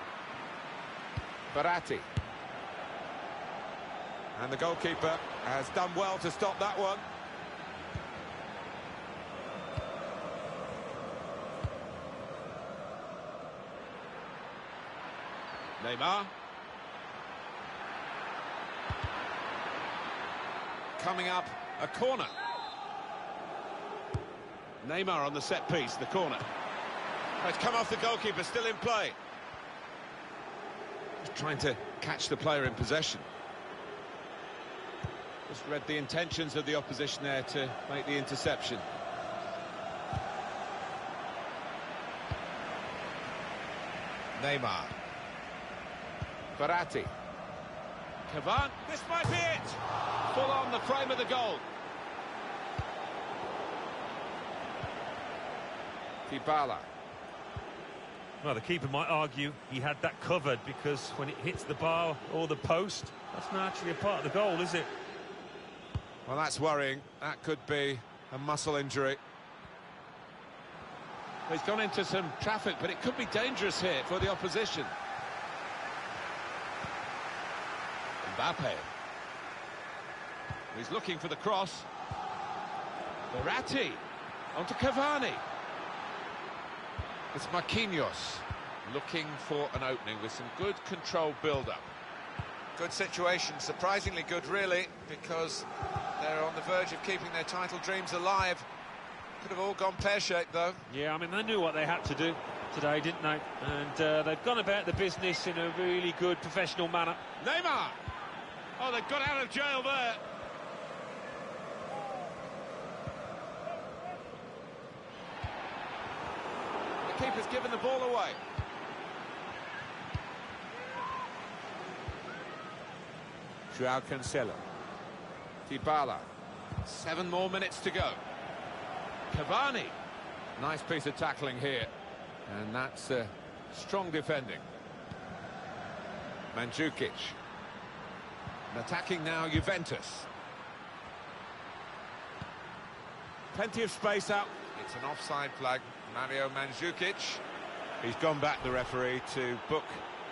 Verratti. And the goalkeeper has done well to stop that one. Neymar. Coming up, a corner. Neymar on the set piece, the corner. It's come off the goalkeeper, still in play. Trying to catch the player in possession. Just read the intentions of the opposition there to make the interception. Neymar. Verratti. Cavani, this might be it! Full on the frame of the goal. Dybala. Well, the keeper might argue he had that covered because when it hits the bar or the post, that's not actually a part of the goal, is it? Well, that's worrying. That could be a muscle injury. He's gone into some traffic, but it could be dangerous here for the opposition. Mbappe. He's looking for the cross. Verratti. Onto Cavani. It's Marquinhos looking for an opening with some good control build-up. Good situation, surprisingly good really, because they're on the verge of keeping their title dreams alive. Could have all gone pear-shaped though. Yeah, I mean, they knew what they had to do today, didn't they? And uh, they've gone about the business in a really good professional manner. Neymar! Oh, they've got out of jail there. The keeper's given the ball away. Joao Cancelo. Dybala. Seven more minutes to go. Cavani. Nice piece of tackling here. And that's uh, strong defending. Mandzukic. And attacking now Juventus. Plenty of space out. It's an offside flag, Mario Mandzukic. He's gone back, the referee, to book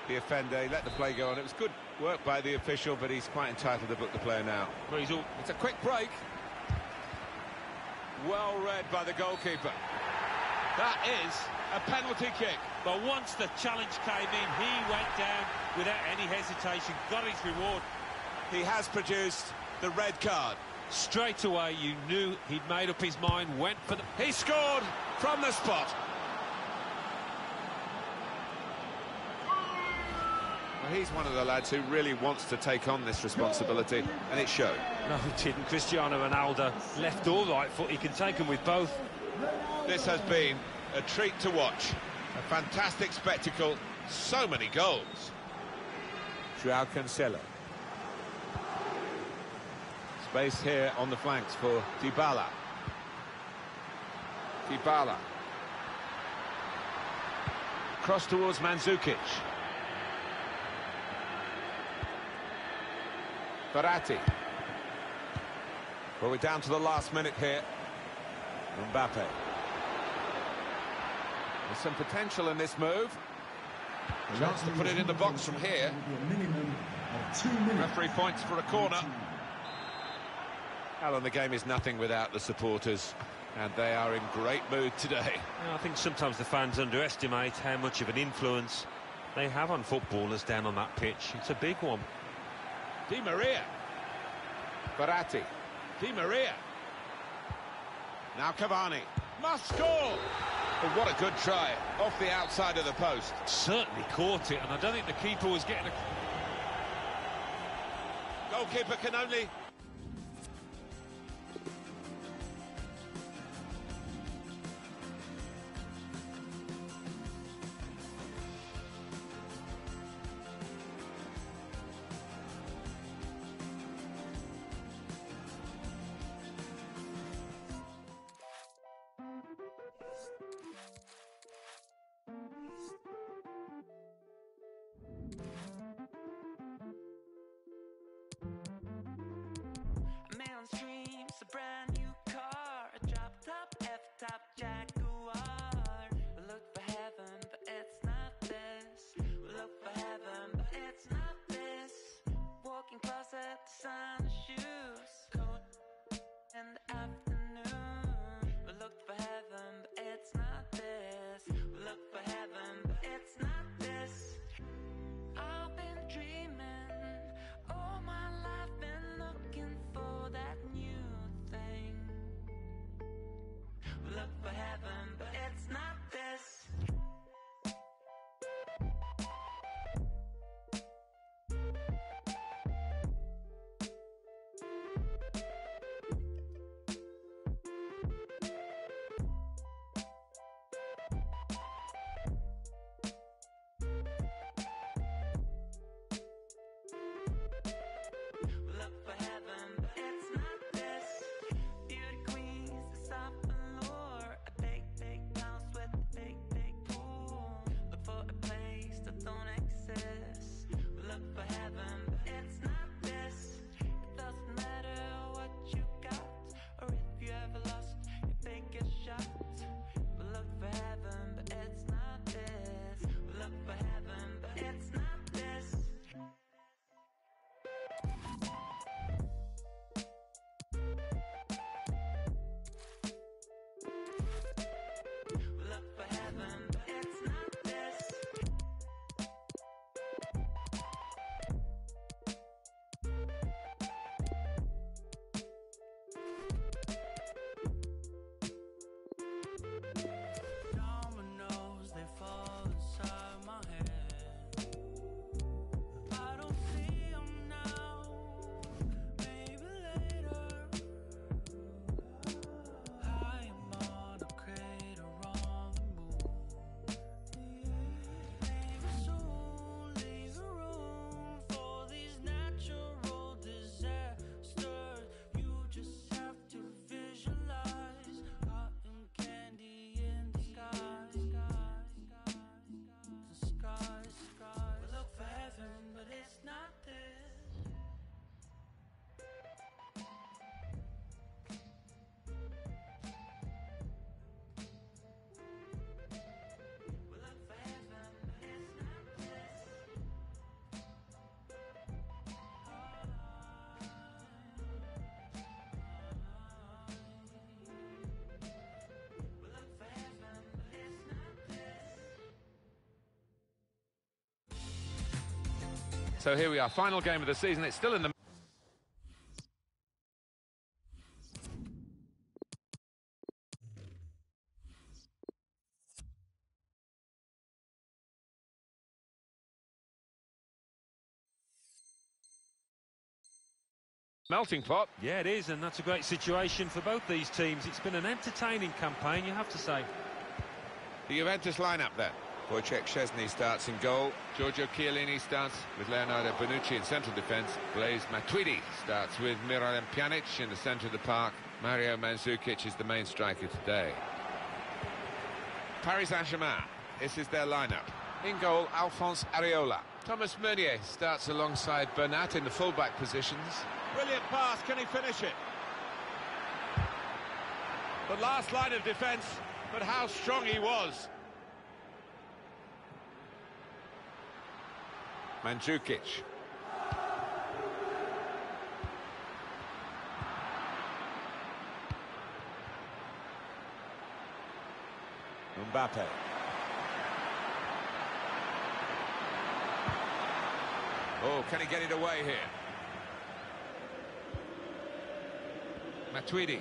the offender. He let the play go on. It was good work by the official, but he's quite entitled to book the player now. Well, he's all... It's a quick break. Well read by the goalkeeper. That is a penalty kick. But once the challenge came in, he went down without any hesitation, got his reward. He has produced the red card. Straight away, you knew he'd made up his mind, went for the... He scored from the spot. Well, he's one of the lads who really wants to take on this responsibility, and it showed. No, he didn't. Cristiano Ronaldo, left or right foot, he can take them with both. This has been a treat to watch. A fantastic spectacle, so many goals. Joao Cancelo. Space here on the flanks for Dybala. Dybala. Cross towards Mandzukic. Verratti. Well, we're down to the last minute here. Mbappe. There's some potential in this move. Chance to put it in the box from here. Referee points for a corner. Alan, the game is nothing without the supporters, and they are in great mood today. I think sometimes the fans underestimate how much of an influence they have on footballers down on that pitch. It's a big one. Di Maria. Verratti. Di Maria. Now Cavani. Must score! But what a good try, off the outside of the post. Certainly caught it, and I don't think the keeper was getting a... Goalkeeper can only So here we are, final game of the season. It's still in the melting pot. Yeah, it is, and that's a great situation for both these teams. It's been an entertaining campaign, you have to say. The Juventus lineup then. Wojciech Szczesny starts in goal. Giorgio Chiellini starts with Leonardo Bonucci in central defence. Blaise Matuidi starts with Miralem Pjanic in the centre of the park. Mario Mandzukic is the main striker today. Paris Saint-Germain, this is their lineup. In goal, Alphonse Areola. Thomas Meunier starts alongside Bernat in the fullback positions. Brilliant pass, can he finish it? The last line of defence, but how strong he was. Mandzukic. Mbappe. Oh, can he get it away here? Matuidi.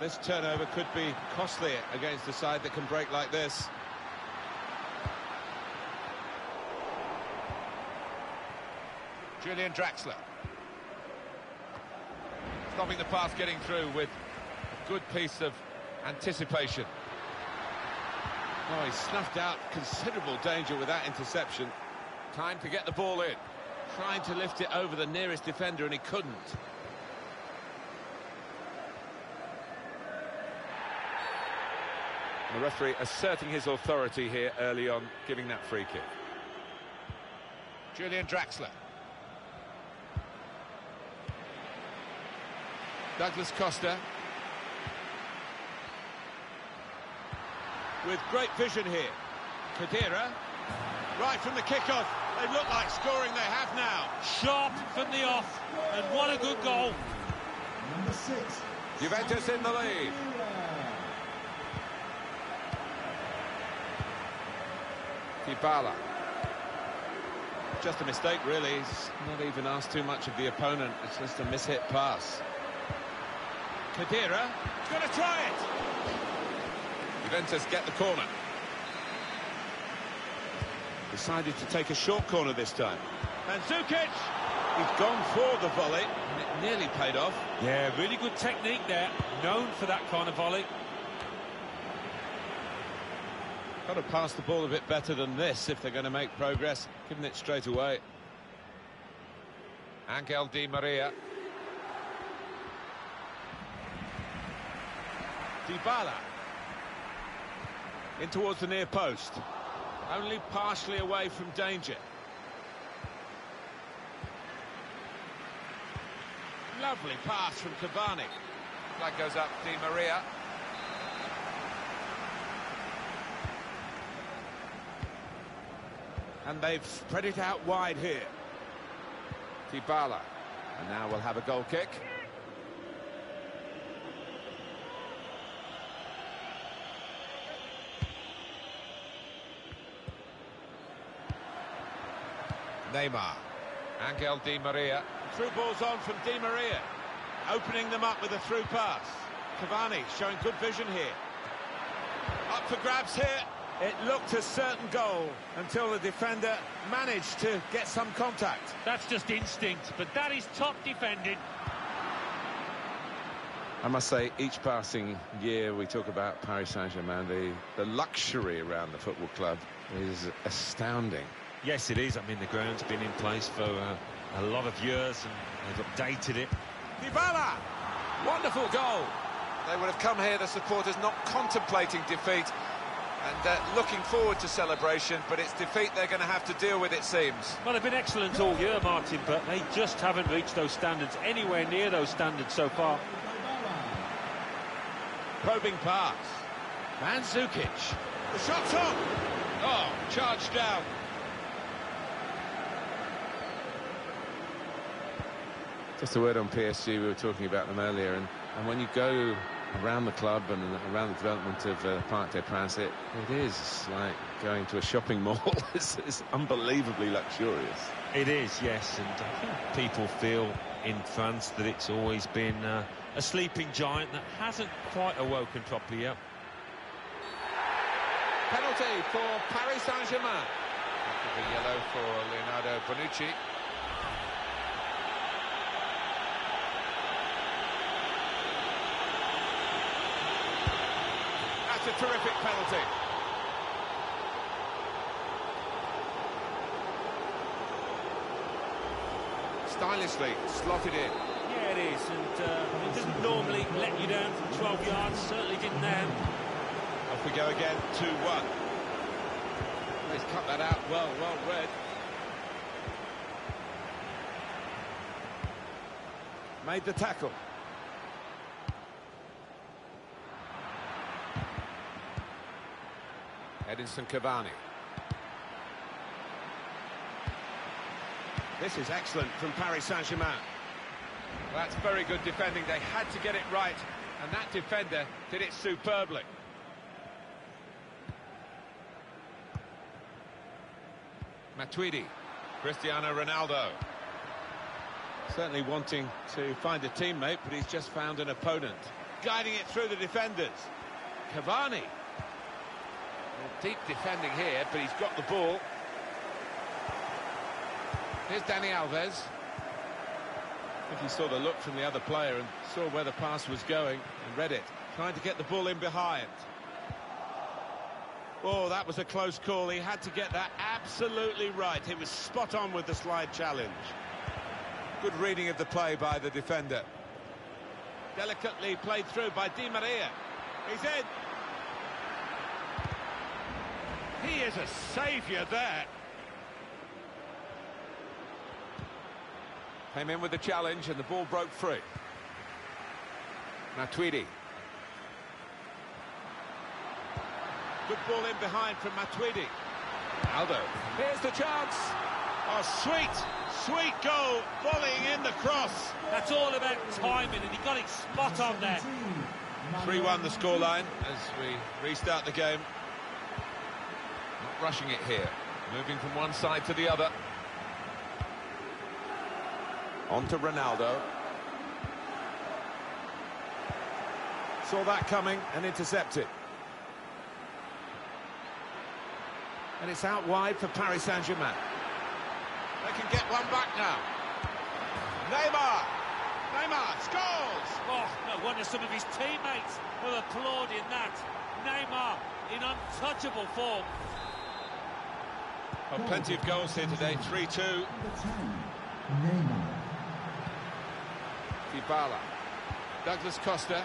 This turnover could be costly against a side that can break like this. Julian Draxler. Stopping the pass getting through with a good piece of anticipation. Oh, he snuffed out considerable danger with that interception. Time to get the ball in. Trying to lift it over the nearest defender and he couldn't. The referee asserting his authority here early on, giving that free kick. Julian Draxler. Douglas Costa. With great vision here. Khedira. Right from the kickoff. They look like scoring they have now. Sharp from the off. And what a good goal. Number six. Juventus in the lead. Dybala. Just a mistake, really. He's not even asked too much of the opponent. It's just a mishit pass. Khedira. He's going to try it. Juventus get the corner. Decided to take a short corner this time. Mandzukic. He's gone for the volley, and it nearly paid off. Yeah, really good technique there. Known for that kind of volley. Got to pass the ball a bit better than this if they're going to make progress. Giving it straight away. Angel Di Maria. Dybala. In towards the near post. Only partially away from danger. Lovely pass from Cavani. Flag goes up, Di Maria. And they've spread it out wide here. Dybala. And now we'll have a goal kick. Neymar. Angel Di Maria. Through balls on from Di Maria. Opening them up with a through pass. Cavani showing good vision here. Up for grabs here. It looked a certain goal until the defender managed to get some contact. That's just instinct, but that is top defending. I must say, each passing year we talk about Paris Saint-Germain, the, the luxury around the football club is astounding. Yes, it is. I mean, the ground's been in place for uh, a lot of years, and they've updated it. Dybala! Wonderful goal! They would have come here, the supporters, not contemplating defeat and uh, looking forward to celebration, but it's defeat they're going to have to deal with, it seems. Well, they've been excellent all year, Martin, but they just haven't reached those standards, anywhere near those standards so far. Probing pass. Mandzukic. The shot's on! Oh, charged down. Just a word on PSG, we were talking about them earlier, and, and when you go around the club and around the development of uh, Parc des Princes, it, it is like going to a shopping mall. it's, it's unbelievably luxurious. It is, yes, and I think people feel in France that it's always been uh, a sleeping giant that hasn't quite awoken properly yet. Penalty for Paris Saint-Germain. The yellow for Leonardo Bonucci. That's a terrific penalty. Stylishly slotted in. Yeah, it is, and uh, it doesn't normally let you down from 12 yards, certainly didn't then. Off we go again, 2-1. He's cut that out well, well read. Made the tackle. Edinson Cavani. This is excellent from Paris Saint-Germain. That's very good defending. They had to get it right, and that defender did it superbly. Matuidi, Cristiano Ronaldo. Certainly wanting to find a teammate, but he's just found an opponent. guiding it through the defenders. Cavani. Well, deep defending here, but he's got the ball. Here's Dani Alves. I think he saw the look from the other player and saw where the pass was going and read it. Trying to get the ball in behind. Oh, that was a close call. He had to get that absolutely right. He was spot on with the slide challenge. Good reading of the play by the defender. Delicately played through by Di Maria. He's in. He is a saviour there. Came in with the challenge and the ball broke free. Matuidi. Good ball in behind from Matuidi. Aldo. Here's the chance. Oh, sweet, sweet goal, volleying in the cross. That's all about timing, and he got it spot on there. 3-1 the scoreline as we restart the game. Rushing it here. Moving from one side to the other. On to Ronaldo. Saw that coming and intercepted. And it's out wide for Paris Saint-Germain. They can get one back now. Neymar! Neymar scores! Oh, no wonder some of his teammates were applauding that. Neymar in untouchable form. Well, plenty of goals here today, 3-2. Neymar. Dybala. Douglas Costa.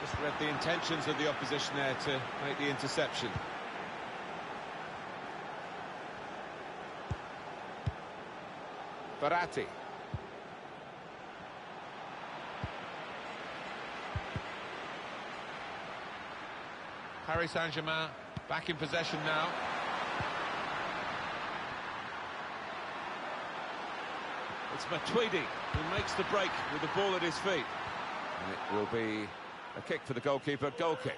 Just read the intentions of the opposition there to make the interception. Verratti. Paris Saint-Germain back in possession now. It's Matuidi who makes the break with the ball at his feet. And it will be a kick for the goalkeeper, goal kick.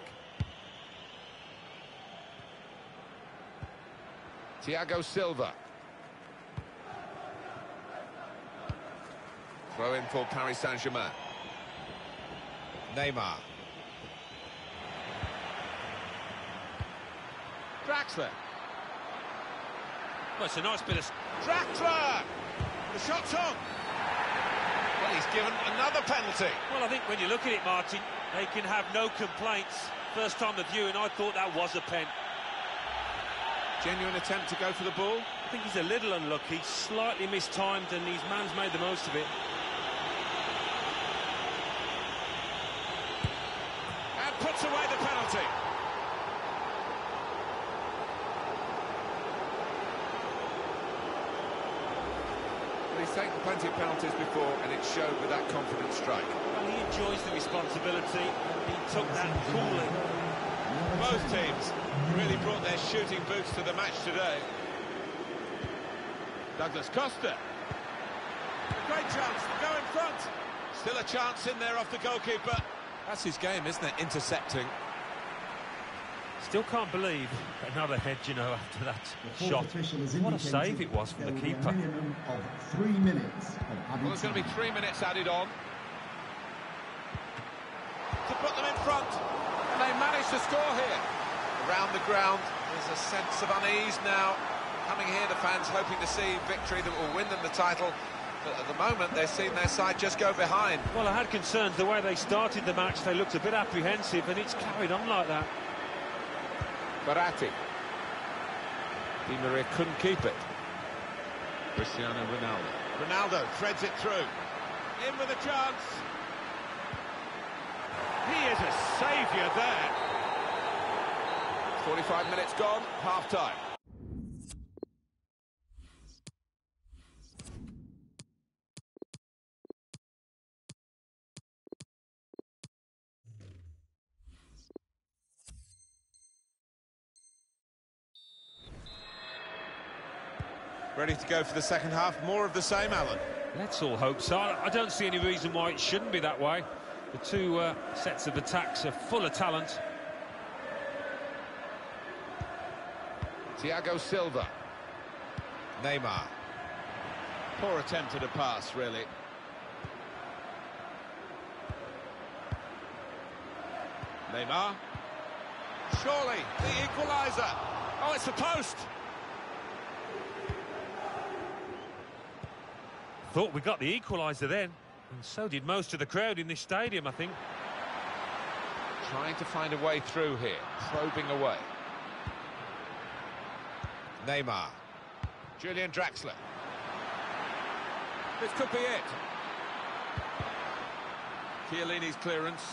Thiago Silva. Throw in for Paris Saint-Germain. Neymar. Draxler. Well, it's a nice bit of... Draxler! The shot's on. Well, he's given another penalty. Well, I think when you look at it, Martin, they can have no complaints. First time of viewing, I thought that was a pen. Genuine attempt to go for the ball. I think he's a little unlucky, slightly mistimed, and his man's made the most of it. And puts away the penalty. Well, he's taken plenty of penalties before, and it showed with that confident strike. Well, he enjoys the responsibility, and he took that coolly. Both teams really brought their shooting boots to the match today. Douglas Costa. A great chance to go in front. Still a chance in there off the goalkeeper. That's his game, isn't it? Intercepting. Still can't believe another head, you know, after that shot. What a save it was from the keeper. Of three minutes of Well, there's going to be three minutes added on. To put them in front. And they managed to score here. Around the ground, there's a sense of unease now. Coming here, the fans hoping to see victory that will win them the title. But at the moment, they're seeing their side just go behind. Well, I had concerns the way they started the match. They looked a bit apprehensive, and it's carried on like that. Verratti. Di Maria couldn't keep it. Cristiano Ronaldo. Ronaldo threads it through. In with a chance. He is a saviour there. 45 minutes gone, half-time. Ready to go for the second half. More of the same, Alan. Let's all hope so. I I don't see any reason why it shouldn't be that way. The two uh, sets of attacks are full of talent. Thiago Silva. Neymar. Poor attempt at a pass, really. Neymar. Surely, the equaliser. Oh, it's the post. Thought we got the equaliser then, and so did most of the crowd in this stadium, I think. Trying to find a way through here, probing away. Neymar. Julian Draxler. This could be it. Chiellini's clearance.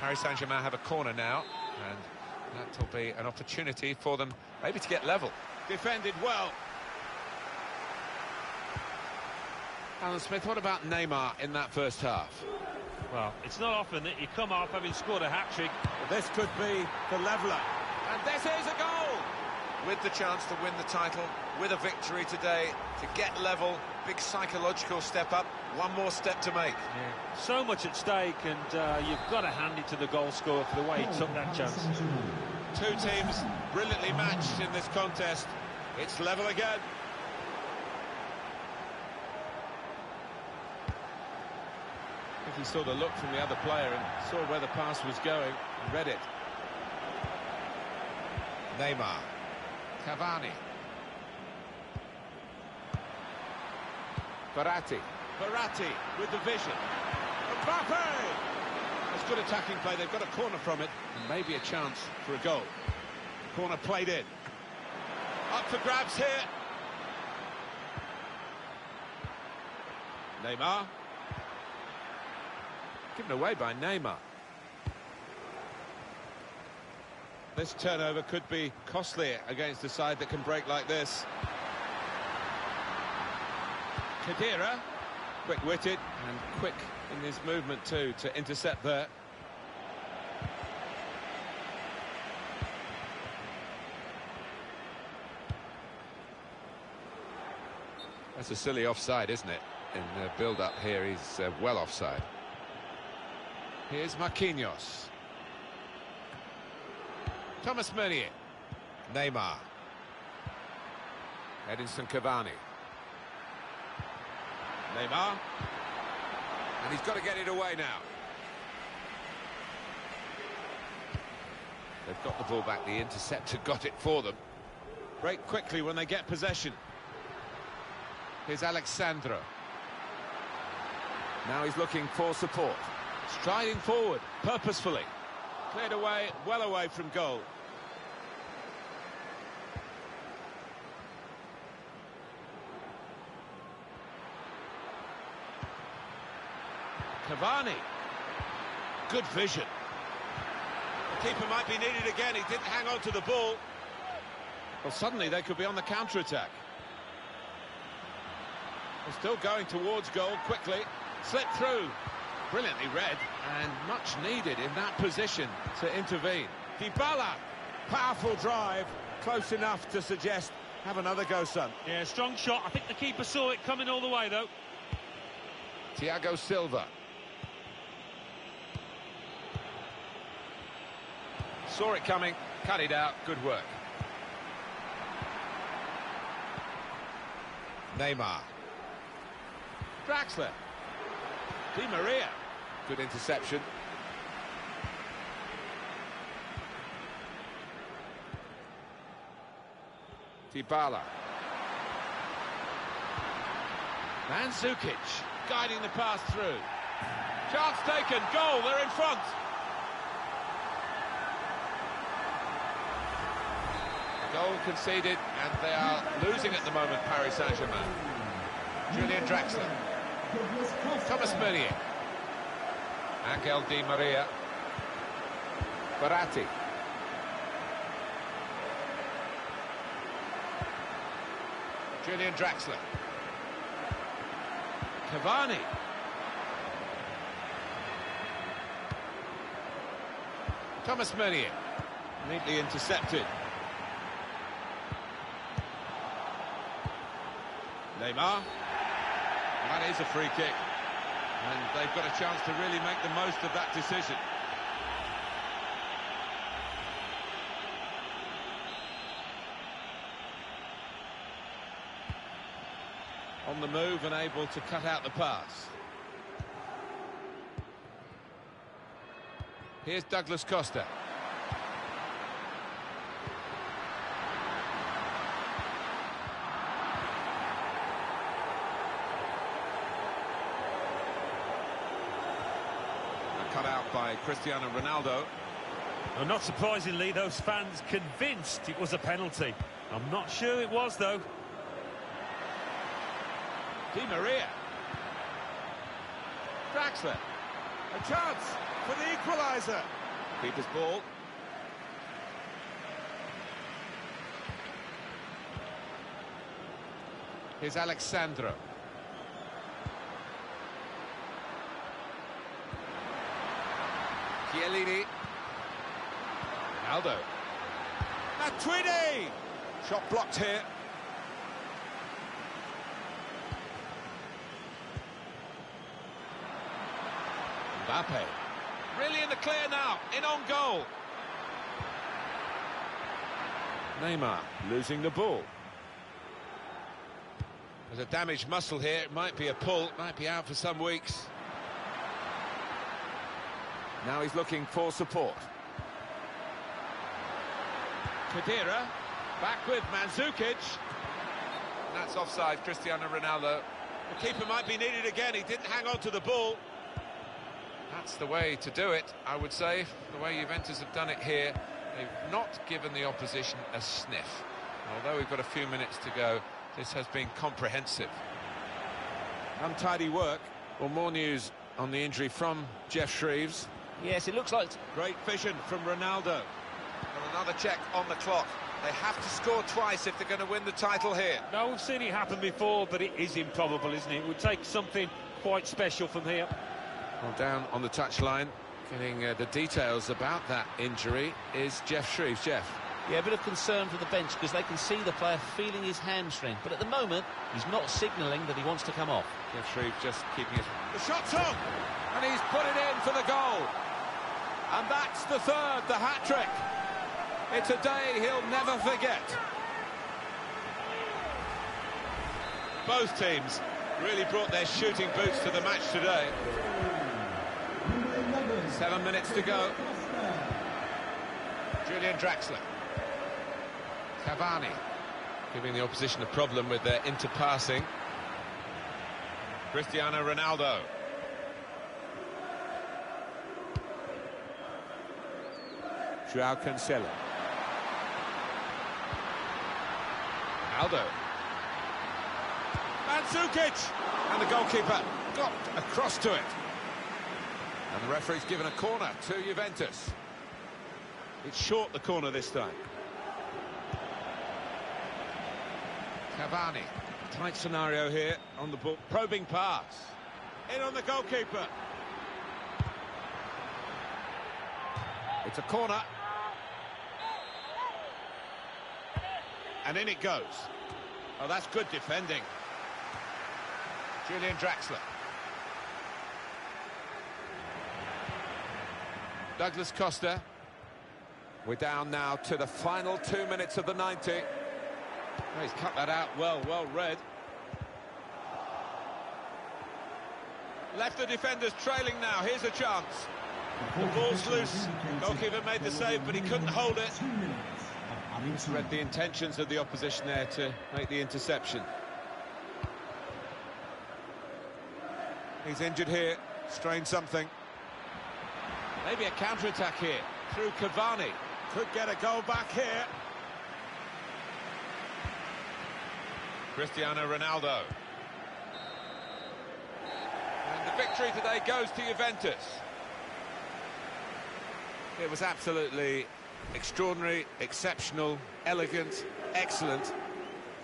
Paris Saint-Germain have a corner now, and that'll be an opportunity for them maybe to get level. Defended well. Alan Smith, what about Neymar in that first half? Well, it's not often that you come off having scored a hat-trick. This could be the leveller. And this is a goal! With the chance to win the title, with a victory today, to get level, big psychological step up, one more step to make. Yeah. So much at stake, and uh, you've got to hand it to the goal scorer for the way he took that chance. Two teams brilliantly matched in this contest. It's level again. Think he saw the look from the other player and saw where the pass was going and read it. Neymar. Cavani. Verratti. Verratti with the vision. Mbappe! That's good attacking play. They've got a corner from it and maybe a chance for a goal. Corner played in. Up for grabs here. Neymar. Given away by Neymar. This turnover could be costly against a side that can break like this. Khedira, quick-witted and quick in his movement too to intercept there. That's a silly offside, isn't it? In the build-up here, he's uh, well offside. Here's Marquinhos. Thomas Meunier. Neymar. Edinson Cavani. Neymar. And he's got to get it away now. They've got the ball back. The interceptor got it for them. Break quickly when they get possession. Here's Alex Sandro. Now he's looking for support. Striding forward, purposefully. Cleared away, well away from goal. Cavani. Good vision. The keeper might be needed again. He didn't hang on to the ball. Well, suddenly they could be on the counter-attack. They're still going towards goal quickly. Slip through. Brilliantly read and much needed in that position to intervene. Dybala, powerful drive, close enough to suggest have another go, son. Yeah, strong shot. I think the keeper saw it coming all the way, though. Thiago Silva. Saw it coming, cut it out, good work. Neymar. Draxler. Di Maria. Good interception. Dybala. Mandzukic guiding the pass through. Chance taken, goal, they're in front. Goal conceded, and they are losing at the moment, Paris Saint-Germain. Julian Draxler. Thomas Meunier. Angel Di Maria. Verratti. Julian Draxler. Cavani. Thomas Meunier. Neatly intercepted. Neymar. That is a free kick. And they've got a chance to really make the most of that decision. On the move and able to cut out the pass. Here's Douglas Costa. Cut out by Cristiano Ronaldo. And not surprisingly, those fans convinced it was a penalty. I'm not sure it was, though. Di Maria. Draxler. A chance for the equaliser. Keeper's ball. Here's Alex Sandro. Chiellini. Aldo. Matuidi! Shot blocked here. Mbappe. Really in the clear now, in on goal. Neymar losing the ball. There's a damaged muscle here, it might be a pull, might be out for some weeks. Now he's looking for support. Khedira, back with Mandzukic. That's offside, Cristiano Ronaldo. The keeper might be needed again, he didn't hang on to the ball. That's the way to do it, I would say, the way Juventus have done it here. They've not given the opposition a sniff. Although we've got a few minutes to go, this has been comprehensive. Untidy work. Well, more news on the injury from Geoff Shreeves. Yes, it looks like... Great vision from Ronaldo. And another check on the clock. They have to score twice if they're going to win the title here. No, we've seen it happen before, but it is improbable, isn't it? It would take something quite special from here. Well, down on the touchline, getting uh, the details about that injury is Geoff Shreeves. Geoff. Yeah, a bit of concern for the bench because they can see the player feeling his hamstring. But at the moment, he's not signalling that he wants to come off. Geoff Shreeves just keeping his... The shot's on! And he's put it in for the goal. And that's the third, the hat-trick. It's a day he'll never forget. Both teams really brought their shooting boots to the match today. Seven minutes to go. Julian Draxler. Cavani giving the opposition a problem with their interpassing. Cristiano Ronaldo. Joao Cancelo. Aldo. Mandzukic! And the goalkeeper got across to it. And the referee's given a corner to Juventus. It's short, the corner this time. Cavani. Tight scenario here on the ball. Probing pass. In on the goalkeeper. It's a corner. And in it goes. Oh, that's good defending. Julian Draxler. Douglas Costa. We're down now to the final two minutes of the 90. Oh, he's cut that out well, well read. Left the defenders trailing now. Here's a chance. The ball's loose. Goalkeeper made the save, but he couldn't hold it. Read the intentions of the opposition there to make the interception. He's injured here, strained something. Maybe a counter-attack here, through Cavani. Could get a goal back here. Cristiano Ronaldo. And the victory today goes to Juventus. It was absolutely extraordinary, exceptional, elegant, excellent.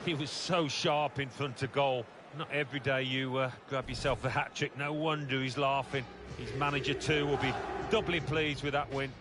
He was so sharp in front of goal. Not every day you uh, grab yourself a hat-trick. No wonder he's laughing. His manager, too, will be doubly pleased with that win.